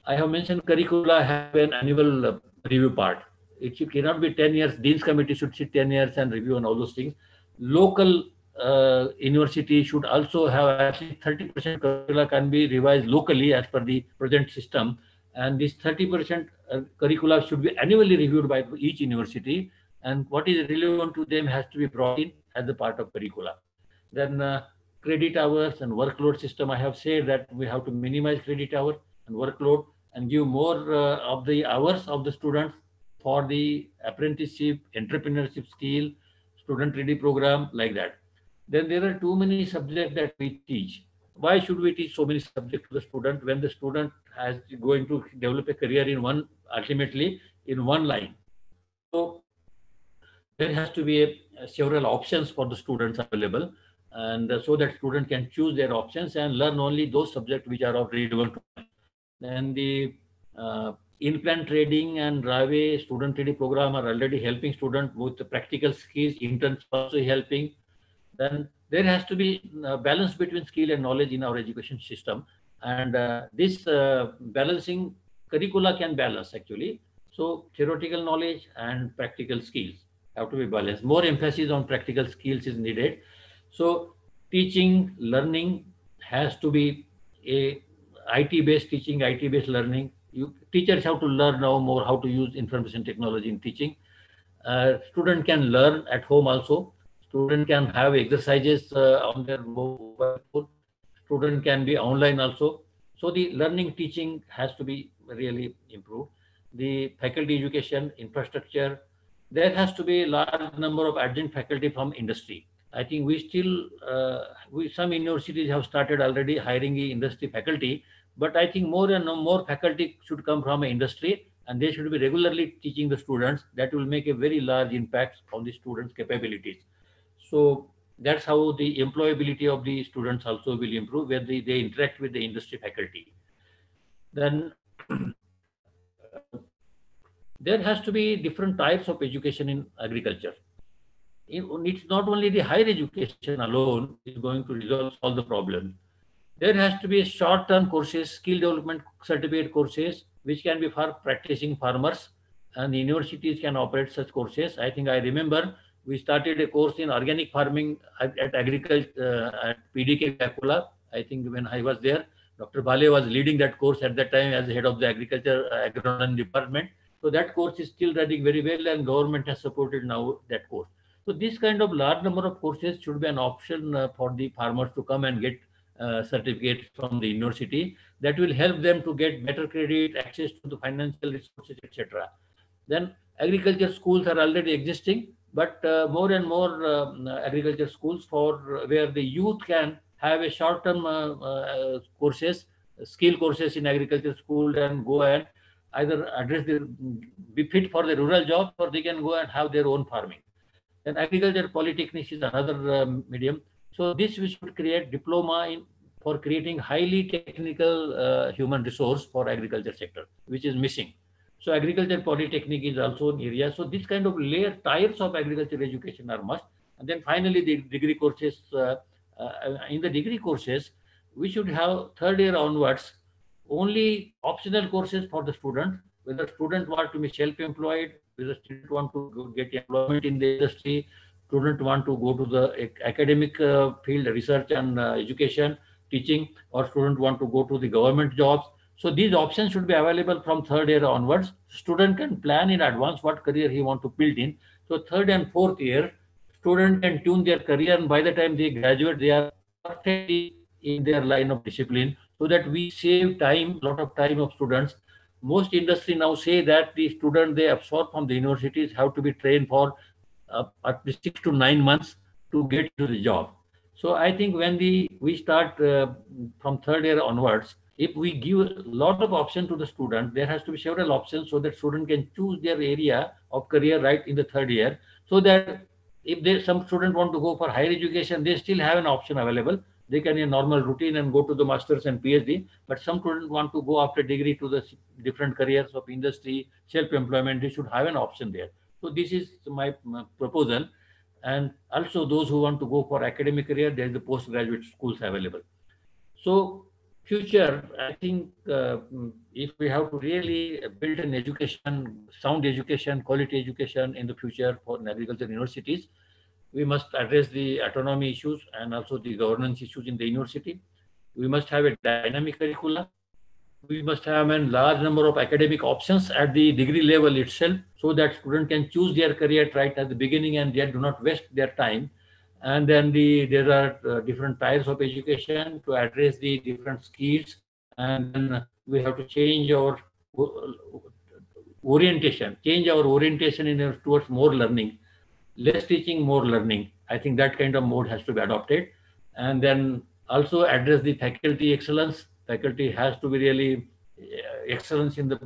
I have mentioned curricula have an annual uh, review part it should, cannot be 10 years. Dean's committee should sit 10 years and review on all those things. Local uh, university should also have at least 30% curricula can be revised locally as per the present system. And this 30% uh, curricula should be annually reviewed by each university. And what is relevant to them has to be brought in as a part of curricula. Then uh, credit hours and workload system. I have said that we have to minimize credit hour and workload and give more uh, of the hours of the students for the apprenticeship, entrepreneurship skill, student ready program like that. Then there are too many subjects that we teach. Why should we teach so many subjects to the student when the student has going to develop a career in one, ultimately in one line? So there has to be a, several options for the students available and so that student can choose their options and learn only those subjects which are of relevant. Then the uh, in-plant trading and RAWE student trading program are already helping students with the practical skills, interns also helping. Then there has to be a balance between skill and knowledge in our education system. And uh, this uh, balancing curricula can balance actually. So theoretical knowledge and practical skills have to be balanced. More emphasis on practical skills is needed. So teaching, learning has to be a IT-based teaching, IT-based learning you teachers have to learn now more how to use information technology in teaching. Uh, student can learn at home also. Student can have exercises uh, on their mobile phone. Student can be online also. So the learning teaching has to be really improved. The faculty education infrastructure there has to be a large number of adjunct faculty from industry. I think we still, uh, we, some universities have started already hiring industry faculty, but I think more and more faculty should come from industry and they should be regularly teaching the students. That will make a very large impact on the students' capabilities. So that's how the employability of the students also will improve when they, they interact with the industry faculty. Then there has to be different types of education in agriculture. It's not only the higher education alone is going to resolve all the problems. There has to be short-term courses, skill development certificate courses, which can be for practicing farmers, and universities can operate such courses. I think I remember we started a course in organic farming at, at agriculture uh, at PDKV Akola. I think when I was there, Dr. Bhale was leading that course at that time as head of the agriculture uh, agronomy department. So that course is still running very well and government has supported now that course. So this kind of large number of courses should be an option uh, for the farmers to come and get uh, certificates from the university that will help them to get better credit, access to the financial resources, etc. Then agriculture schools are already existing, but uh, more and more uh, agriculture schools for where the youth can have a short-term uh, uh, courses, skill courses in agriculture school and go and either address the be fit for the rural job or they can go and have their own farming. Then agriculture polytechnics is another um, medium. So this we should create diploma in for creating highly technical uh, human resource for agriculture sector, which is missing. So agriculture polytechnic is also an area. So this kind of layer tiers of agriculture education are must. And then finally the degree courses, uh, uh, in the degree courses, we should have third year onwards only optional courses for the student, whether student want to be self-employed, whether student want to get employment in the industry, student want to go to the academic uh, field, research and uh, education, teaching, or student want to go to the government jobs. So these options should be available from third year onwards. Student can plan in advance what career he want to build in. So third and fourth year, student can tune their career and by the time they graduate, they are perfectly in their line of discipline so that we save time, lot of time of students. Most industry now say that the student they absorb from the universities have to be trained for at least six to nine months to get to the job. So I think when the we start uh, from third year onwards, if we give a lot of option to the student, there has to be several options so that student can choose their area of career right in the third year. So that if they, some student want to go for higher education, they still have an option available they can in normal routine and go to the masters and phd but some students want to go after degree to the different careers of industry self-employment they should have an option there so this is my, proposal and also those who want to go for academic career there is the postgraduate schools available so future i think uh, if we have to really build an education sound education quality education in the future for agriculture universities we must address the autonomy issues and also the governance issues in the university. We must have a dynamic curricula. We must have a large number of academic options at the degree level itself so that students can choose their career right at the beginning and yet do not waste their time. And then the, there are uh, different types of education to address the different skills. And then we have to change our uh, orientation, change our orientation in, towards more learning less teaching, more learning. I think that kind of mode has to be adopted. And then also address the faculty excellence. Faculty has to be really uh, excellence in the,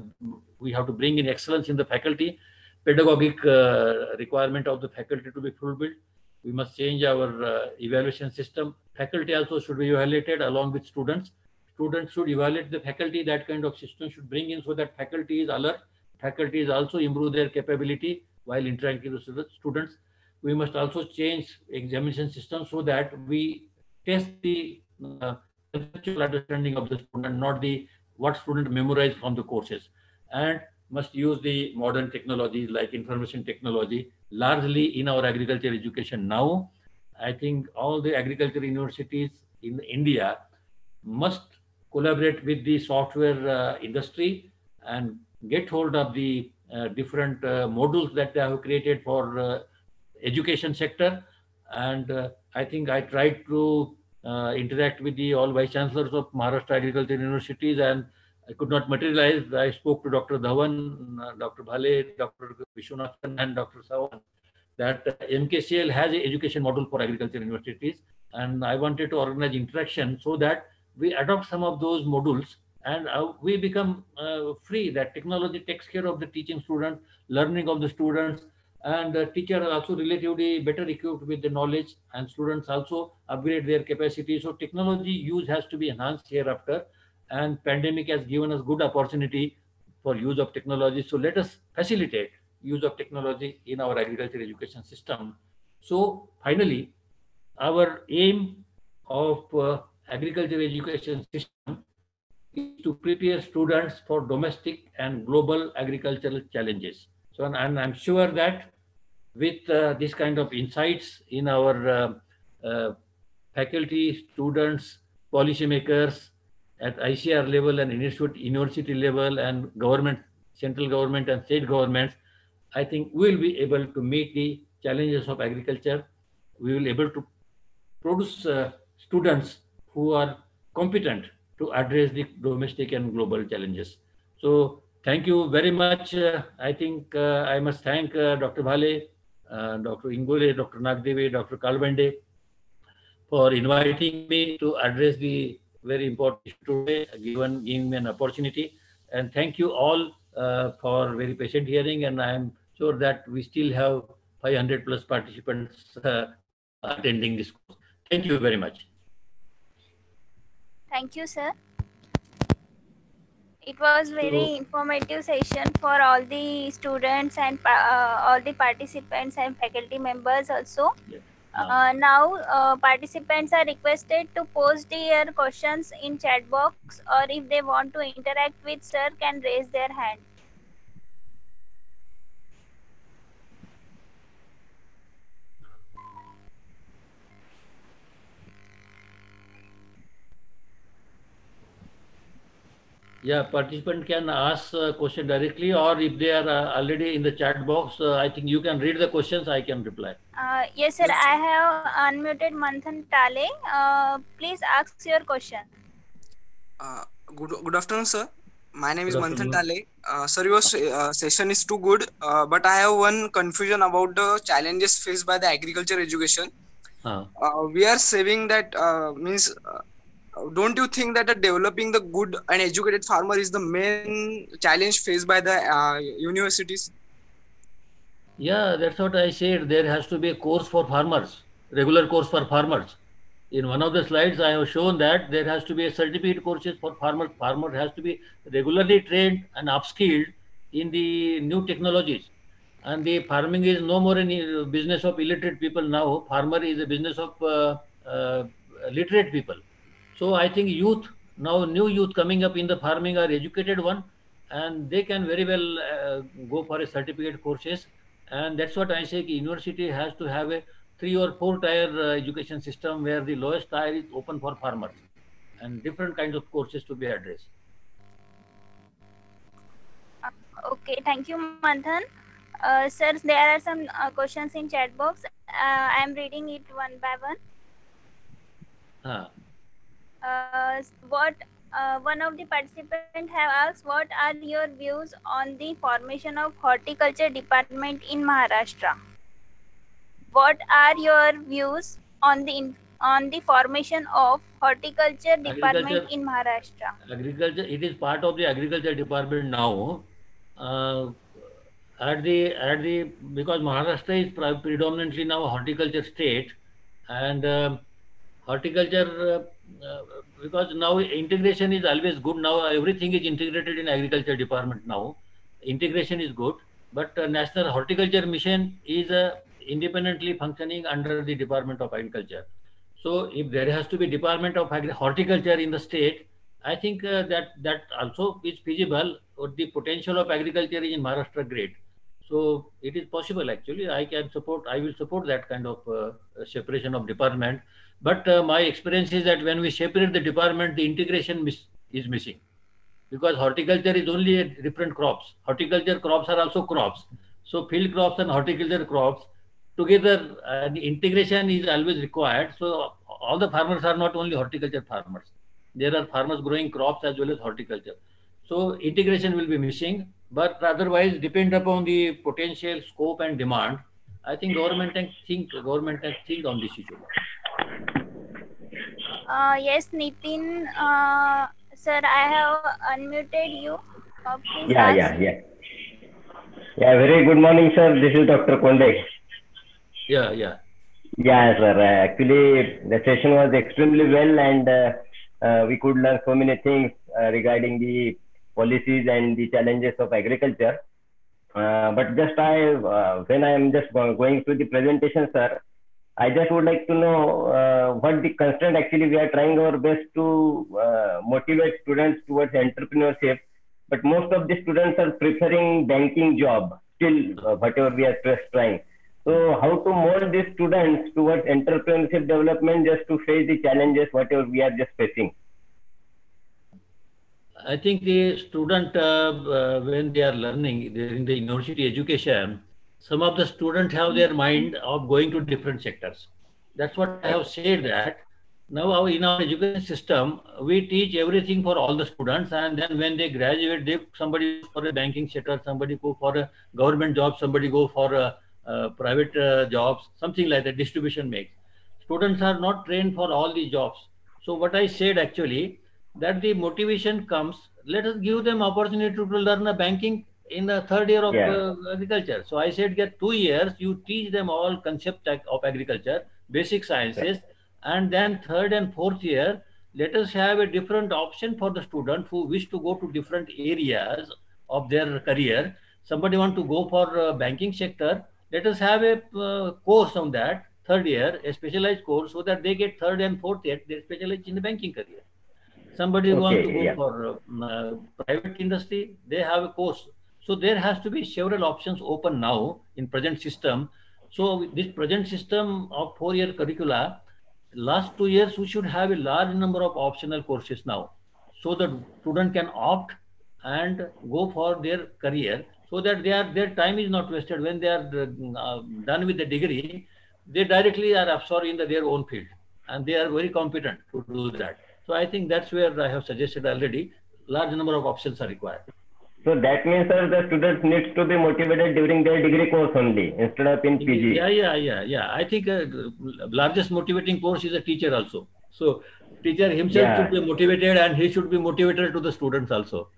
we have to bring in excellence in the faculty, pedagogic uh, requirement of the faculty to be fulfilled. We must change our uh, evaluation system. Faculty also should be evaluated along with students. Students should evaluate the faculty. That kind of system should bring in so that faculty is alert. Faculty is also improve their capability while interacting with students. We must also change examination system so that we test the uh, conceptual understanding of the student, not the what student memorize from the courses, and must use the modern technologies like information technology largely in our agriculture education now. I think all the agriculture universities in India must collaborate with the software uh, industry and get hold of the uh, different uh, modules that they have created for uh, education sector. And I think I tried to interact with the all vice chancellors of Maharashtra Agriculture Universities and I could not materialize. I spoke to Dr. Dhawan, uh, Dr. Bhale, Dr. Vishwanathan, and Dr. Sawant that uh, MKCL has an education model for agriculture universities. And I wanted to organize interaction so that we adopt some of those modules and uh, we become uh, free that technology takes care of the teaching students, learning of the students, and the teacher are also relatively better equipped with the knowledge and students also upgrade their capacity. So technology use has to be enhanced hereafter and pandemic has given us good opportunity for use of technology. So let us facilitate use of technology in our agriculture education system. So finally, our aim of uh, agriculture education system is to prepare students for domestic and global agricultural challenges. So, and I'm sure that with uh, this kind of insights in our uh, uh faculty, students, policymakers, at ICAR level and institute, university level and government, central government and state governments, I think we'll be able to meet the challenges of agriculture. We will be able to produce uh, students who are competent to address the domestic and global challenges. So thank you very much. Uh, I think uh, I must thank uh, Dr. Bhale, Dr. Ingole, Dr. Nagdevi, Dr. Kalbande for inviting me to address the very important today, given giving me an opportunity. And thank you all uh, for very patient hearing. And I'm sure that we still have 500 plus participants uh, attending this course. Thank you very much. Thank you, sir. It was very informative session for all the students and uh, all the participants and faculty members also. Yeah. Uh, now uh, participants are requested to post their questions in chat box or if they want to interact with sir can raise their hand. Yeah, participant can ask a question directly or if they are uh, already in the chat box, uh, I think you can read the questions, I can reply. Uh, yes, sir. I have unmuted Manthan Tale. Uh, please ask your question. Uh, good, good afternoon, sir. My name is Manthan Tale. Uh, sir, your uh, session is too good, uh, but I have one confusion about the challenges faced by the agriculture education. Uh, we are saving that uh, means uh, don't you think that developing the good and educated farmer is the main challenge faced by the uh, universities? Yeah that's what i said. There has to be a course for farmers regular course for farmers. In one of the slides i have shown that there has to be a certificate courses for farmers. Farmer has to be regularly trained and upskilled in the new technologies. And the farming is no more a business of illiterate people now. Farmer is a business of uh, uh, literate people so I think youth, now new youth coming up in the farming are educated one and they can very well uh, go for a certificate courses. And that's what I say university has to have a three or four tier uh, education system where the lowest tier is open for farmers and different kinds of courses to be addressed. Okay, thank you, Manthan. Uh, sir, there are some uh, questions in chat box. Uh, I am reading it one by one. Uh, uh, what uh, one of the participants have asked what are your views on the formation of horticulture department in maharashtra? What are your views on the on the formation of horticulture department in maharashtra? Agriculture it is part of the agriculture department now. Uh, at the at the because maharashtra is predominantly now a horticulture state and uh, horticulture uh, because now integration is always good. Now everything is integrated in agriculture department now. Integration is good, but uh, National Horticulture Mission is uh, independently functioning under the Department of Agriculture. So if there has to be Department of Agri Horticulture in the state, I think uh, that that also is feasible. Or the potential of agriculture is in Maharashtra great. So it is possible actually. I can support. I will support that kind of uh, separation of department but uh, my experience is that when we separate the department, the integration mis is missing because horticulture is only a different crops. Horticulture crops are also crops. So field crops and horticulture crops together, uh, the integration is always required. So all the farmers are not only horticulture farmers. There are farmers growing crops as well as horticulture. So integration will be missing, but otherwise depend upon the potential scope and demand. I think government can think government can think on this issue. Uh, yes, Nitin, uh, sir, I have unmuted you. Uh, Yeah, ask. yeah, yeah. Yeah, very good morning, sir. This is Dr. Konde. Yeah, yeah. Yeah, sir. Uh, actually, the session was extremely well, and uh, uh, we could learn so many things uh, regarding the policies and the challenges of agriculture. Uh, but just I, uh, when I am just going through the presentation, sir, I just would like to know uh, what the constraint actually we are trying our best to uh, motivate students towards entrepreneurship. But most of the students are preferring banking job still, uh, whatever we are trying. So how to mold these students towards entrepreneurship development just to face the challenges whatever we are just facing. I think the student, uh, uh, when they are learning during the university education, some of the students have their mind of going to different sectors. That's what I have said that now in our education system, we teach everything for all the students and then when they graduate, they somebody for a banking sector, somebody go for a government job, somebody go for a, uh private uh, jobs, something like that, distribution makes. Students are not trained for all these jobs. So what I said actually, that the motivation comes, let us give them opportunity to learn a banking in the third year of Yeah. uh, agriculture. So I said get two years, you teach them all concept of agriculture, basic sciences, and then third and fourth year, let us have a different option for the student who wish to go to different areas of their career. Somebody want to go for uh, banking sector, let us have a uh, course on that third year, a specialized course, so that they get third and fourth year, they specialize in the banking career. Somebody want to go yeah. for uh, uh, private industry, they have a course. So there has to be several options open now in present system. So this present system of four-year curricula, last two years we should have a large number of optional courses now, so that student can opt and go for their career, so that their their time is not wasted when they are uh, done with the degree. They directly are absorbed in the, their own field, and they are very competent to do that. So I think that's where I have suggested already. Large number of options are required. So that means sir, the students needs to be motivated during their degree course only instead of in PG. Yeah, yeah, yeah, yeah. I think uh, largest motivating force is a teacher also. So teacher himself Yeah. should be motivated and he should be motivated to the students also.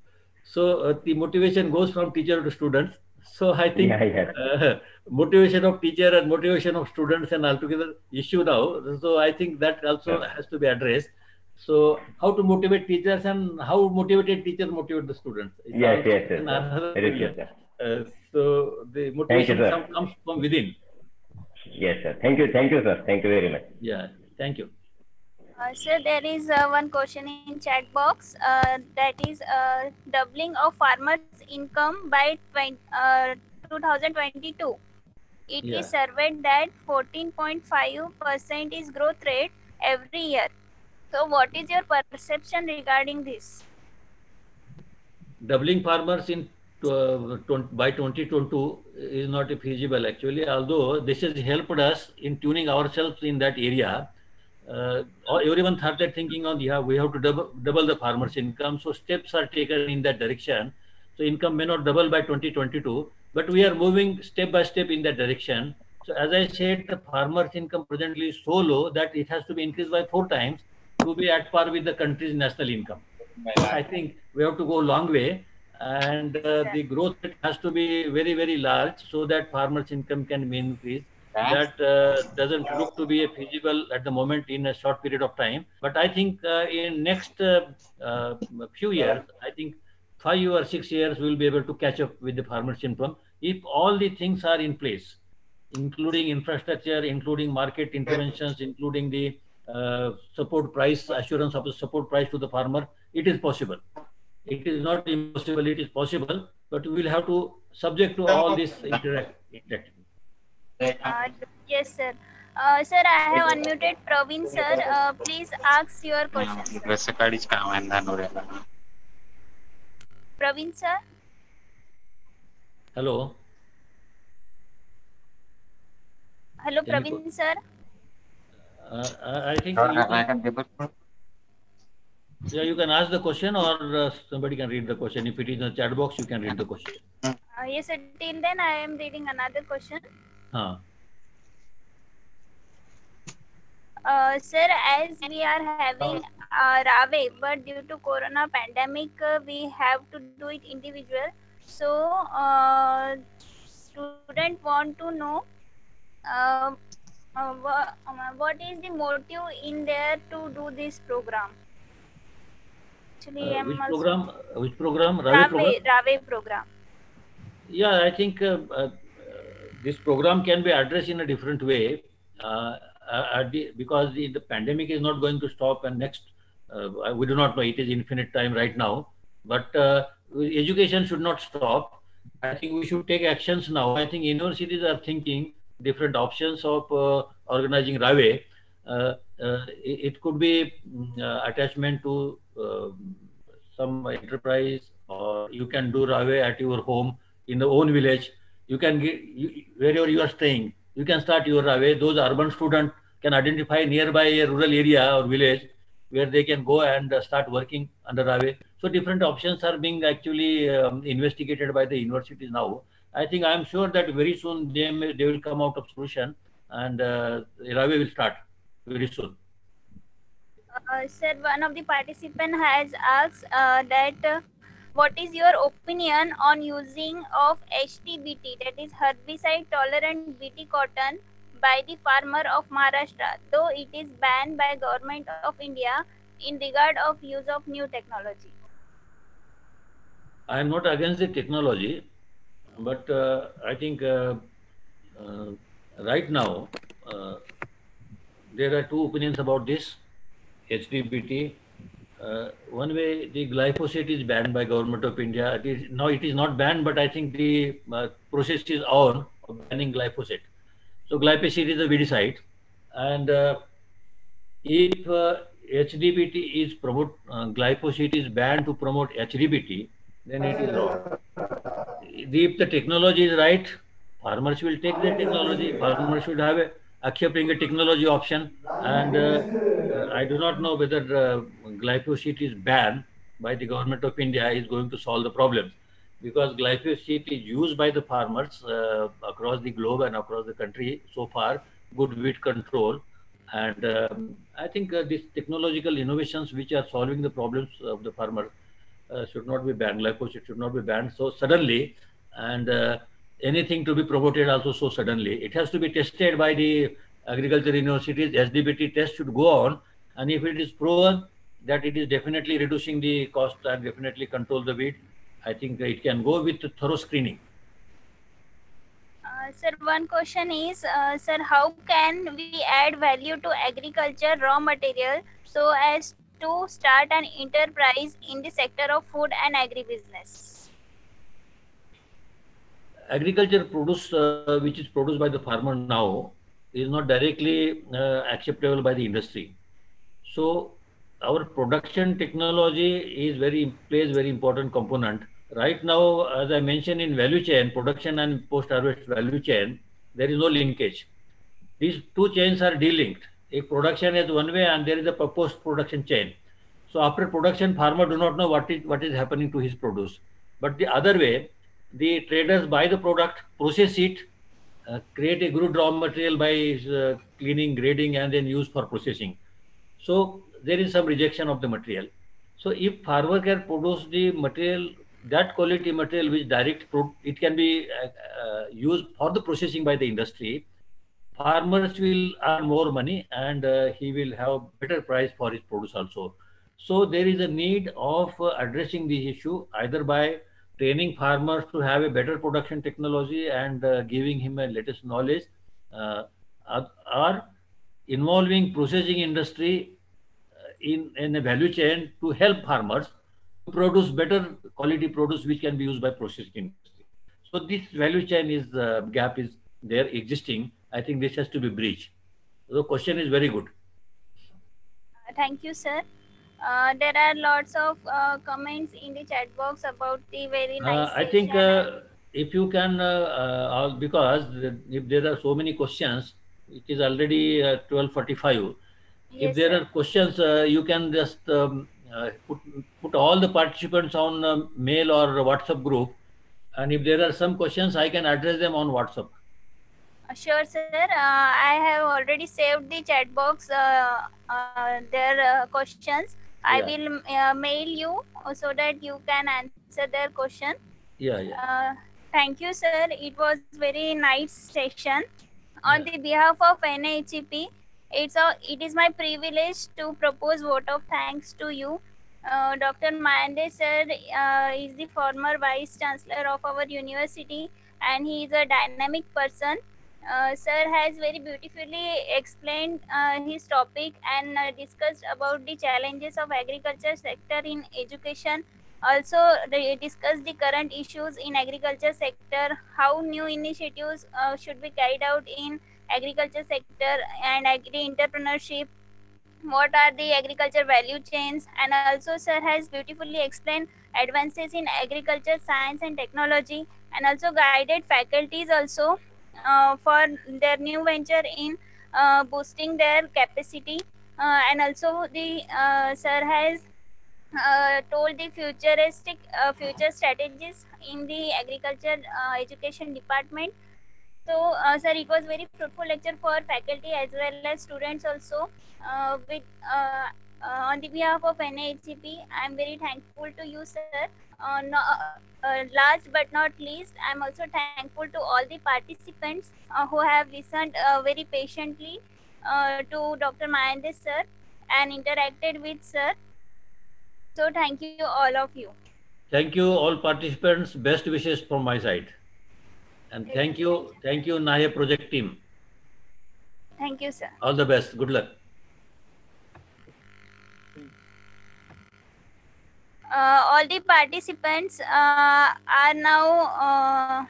So uh, the motivation goes from teacher to students. So I think Yeah, yeah. uh, motivation of teacher and motivation of students and altogether issue now. So I think that also has to be addressed. So how to motivate teachers and how motivated teachers motivate the students. It's Yes, yes, yes, sir. another Very area. Uh, so the motivation sir. come- comes from within. Yes, sir. Thank you, thank you, sir. Thank you very much. Yeah, thank you. Uh, sir, there is uh, one question in chat box uh, that is uh, doubling of farmers' income by 20, uh, 2022. It is Yeah. surveyed that 14.5% is growth rate every year. So, what is your perception regarding this? Doubling farmers in uh, by 2022 is not feasible actually, although this has helped us in tuning ourselves in that area. Uh, everyone started thinking on, yeah, we have to double, double the farmers' income. So steps are taken in that direction. So income may not double by 2022, but we are moving step by step in that direction. So as I said, the farmers' income presently is so low that it has to be increased by four times to be at par with the country's national income. I think we have to go a long way and uh, the growth has to be very, very large so that farmers' income can be increased. That uh, doesn't look to be a feasible at the moment in a short period of time. But I think uh, in next uh, uh, few years, I think five or six years, we'll be able to catch up with the farmers' income if all the things are in place, including infrastructure, including market interventions, including the uh, support price, assurance of support price to the farmer, it is possible. It is not impossible, it is possible, but we will have to subject to all this interact. interact. Uh, yes, sir. Uh, sir, I have unmuted Praveen, sir. Uh, please ask your question. Praveen, sir. Hello. Hello, Praveen, sir. Uh, I think you I can yeah, you can ask the question or uh, somebody can read the question. If it is in the chat box, you can read the question. Uh, yes, until then I am reading another question. Huh. Uh, sir, as we are having uh, RAWE, but due to corona pandemic, uh, we have to do it individual. So, uh, student want to know uh, uh, uh, what is the motive in there to do this program? Actually, Uh, which program? uh, Which program? RAWE program? RAWE, RAWE program. Yeah, I think uh, uh, this program can be addressed in a different way uh, uh, the, because the, the pandemic is not going to stop and next, uh, we do not know, it is infinite time right now, but uh, education should not stop. I think we should take actions now. I think universities are thinking different options of uh, organizing RAWE. Uh, uh, it, could be mm, attachment to um some enterprise or you can do RAWE at your home in the own village. You can get you, wherever you are staying. You can start your RAWE. Those urban students can identify nearby a rural area or village where they can go and start working under RAWE. So different options are being actually um, investigated by the universities now. I think I am sure that very soon they may, they will come out of solution and uh, RAWE will start very soon. Uh, sir, one of the participant has asked uh, that uh, what is your opinion on using of HTBT, that is herbicide tolerant BT cotton, by the farmer of Maharashtra, though it is banned by government of India in regard of use of new technology. I am not against the technology, but uh, I think uh, uh, right now uh, there are two opinions about this HTBT. Uh, one way, the glyphosate is banned by government of India. It is, now it is not banned, but I think the uh, process is on of banning glyphosate. So glyphosate is a weedicide, and if HTBT is promote glyphosate is banned to promote HTBT, then it is wrong. If the technology is right, farmers will take the technology. Farmers should have a accepting a technology option. And uh, I do not know whether uh, glyphosate is banned by the government of India is going to solve the problem because glyphosate is used by the farmers uh, across the globe and across the country so far, good weed control. And um, I think uh, these technological innovations which are solving the problems of the farmer uh, should not be banned. Glyphosate should not be banned so suddenly, and uh, anything to be promoted also so suddenly. It has to be tested by the agriculture universities. HTBT test should go on, and if it is proven that it is definitely reducing the cost and definitely control the weed, I think it can go with thorough screening. Uh, sir, one question is, uh, sir, how can we add value to agriculture raw material so as to start an enterprise in the sector of food and agribusiness? Agriculture produce uh, which is produced by the farmer now is not directly uh, acceptable by the industry. So our production technology is very plays very important component. Right now, as I mentioned in value chain, production and post-harvest value chain, there is no linkage. These two chains are delinked. If production is one way and there is a post-production chain. So after production, farmer do not know what is what is happening to his produce. But the other way, the traders buy the product, process it, uh, create a good raw material by uh, cleaning, grading, and then use for processing. So there is some rejection of the material. So if farmer can produce the material, that quality material which direct, it can be uh, uh, used for the processing by the industry. Farmers will earn more money and uh, he will have better price for his produce also. So there is a need of uh, addressing the issue either by training farmers to have a better production technology and uh, giving him a latest knowledge uh, or involving processing industry uh, in, in a value chain to help farmers to produce better quality produce which can be used by processing industry. So this value chain is uh, gap is there existing. I think this has to be breached. The question is very good. Uh, thank you, sir. Uh, there are lots of uh, comments in the chat box about the very nice. Uh, I think uh, if you can, uh, uh, because if there are so many questions, it is already uh, 12:45. Yes, If there sir. are questions, uh, you can just um, uh, put, put all the participants on uh, mail or WhatsApp group. And if there are some questions, I can address them on WhatsApp. Uh, Sure, sir. Uh, I have already saved the chat box. Uh, uh, their uh, questions. I will uh, mail you so that you can answer their question. Yeah, yeah. Uh, thank you, sir. It was very nice session. On Yeah. the behalf of NAHEP, it's a, it is my privilege to propose vote of thanks to you. Uh, Dr. Mayande sir uh, is the former vice chancellor of our university, and he is a dynamic person. Uh, sir has very beautifully explained uh, his topic and uh, discussed about the challenges of agriculture sector in education. Also they discuss the current issues in agriculture sector how new initiatives uh, should be carried out in agriculture sector and agri entrepreneurship. What are the agriculture value chains? And also sir has beautifully explained advances in agriculture science and technology and also guided faculties also for their new venture in uh, boosting their capacity uh, and also the uh, sir has uh, told the futuristic uh, future strategies in the agriculture uh, education department so uh, sir it was very fruitful lecture for faculty as well as students also uh, with uh, uh, on the behalf of NAHEP, I am very thankful to you, sir. Uh, no, uh, uh, last but not least, I am also thankful to all the participants uh, who have listened uh, very patiently uh, to Dr. Mayandesh, sir, and interacted with sir. So thank you all of you. Thank you, all participants. Best wishes from my side. And thank you, thank you, Nahe project team. Thank you, sir. All the best. Good luck. All the participants uh, are now uh,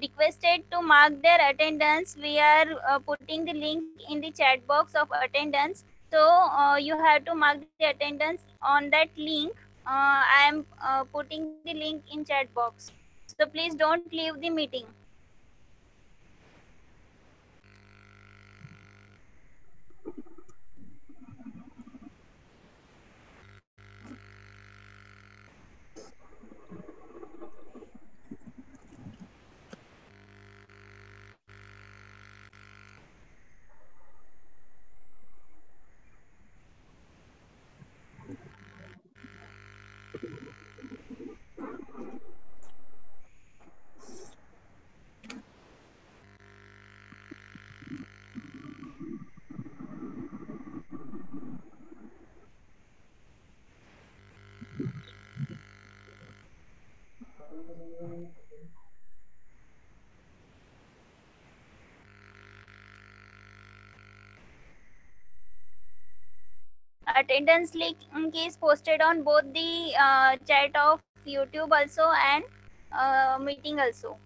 requested to mark their attendance. We are uh, putting the link in the chat box of attendance. So uh, you have to mark the attendance on that link. Uh, I am uh, putting the link in chat box. So please don't leave the meeting. Attendance link is posted on both the uh, chat of youtube also and uh, meeting also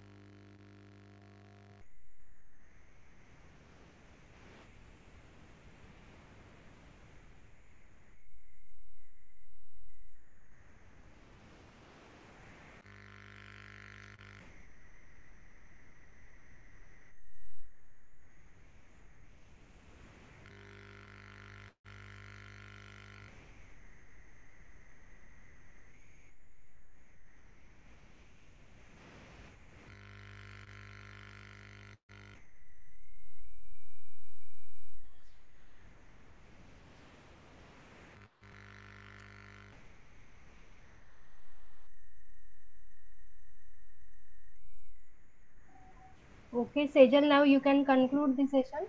Okay, Sejal, now you can conclude the session.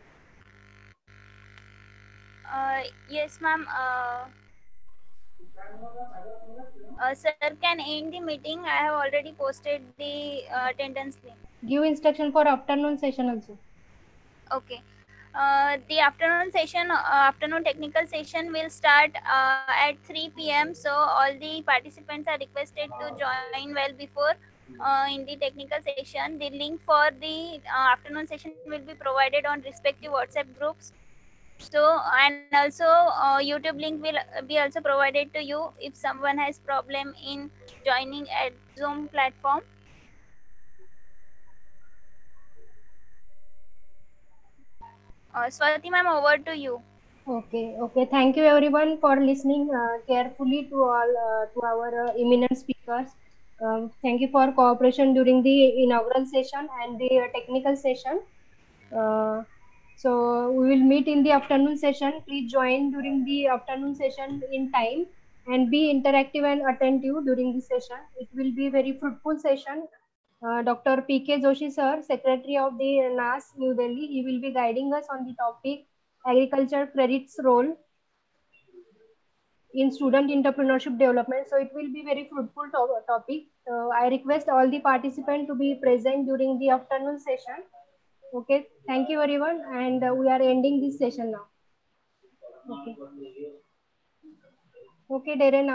uh, yes ma'am uh, uh, sir can end the meeting i have already posted the uh, attendance link Give instruction for afternoon session also. Okay. Uh, the afternoon session, uh, afternoon technical session will start uh, at 3 p.m. So all the participants are requested to join well before uh, in the technical session. The link for the uh, afternoon session will be provided on respective WhatsApp groups. So and also uh, YouTube link will be also provided to you if someone has problem in joining at Zoom platform. Uh, Swati ma'am, over to you. Okay, okay. Thank you everyone for listening uh, carefully to all uh, to our uh, eminent speakers. Um, thank you for cooperation during the inaugural session and the uh, technical session. Uh, so we will meet in the afternoon session. Please join during the afternoon session in time and be interactive and attentive during the session. It will be very fruitful session. Uh, Dr. P.K. Joshi sir, Secretary of the NAAS New Delhi, he will be guiding us on the topic agriculture credits role in student entrepreneurship development. So it will be very fruitful to- topic. So I request all the participants to be present during the afternoon session. Okay, thank you everyone, and uh, we are ending this session now. Okay. Okay, Darren. Now.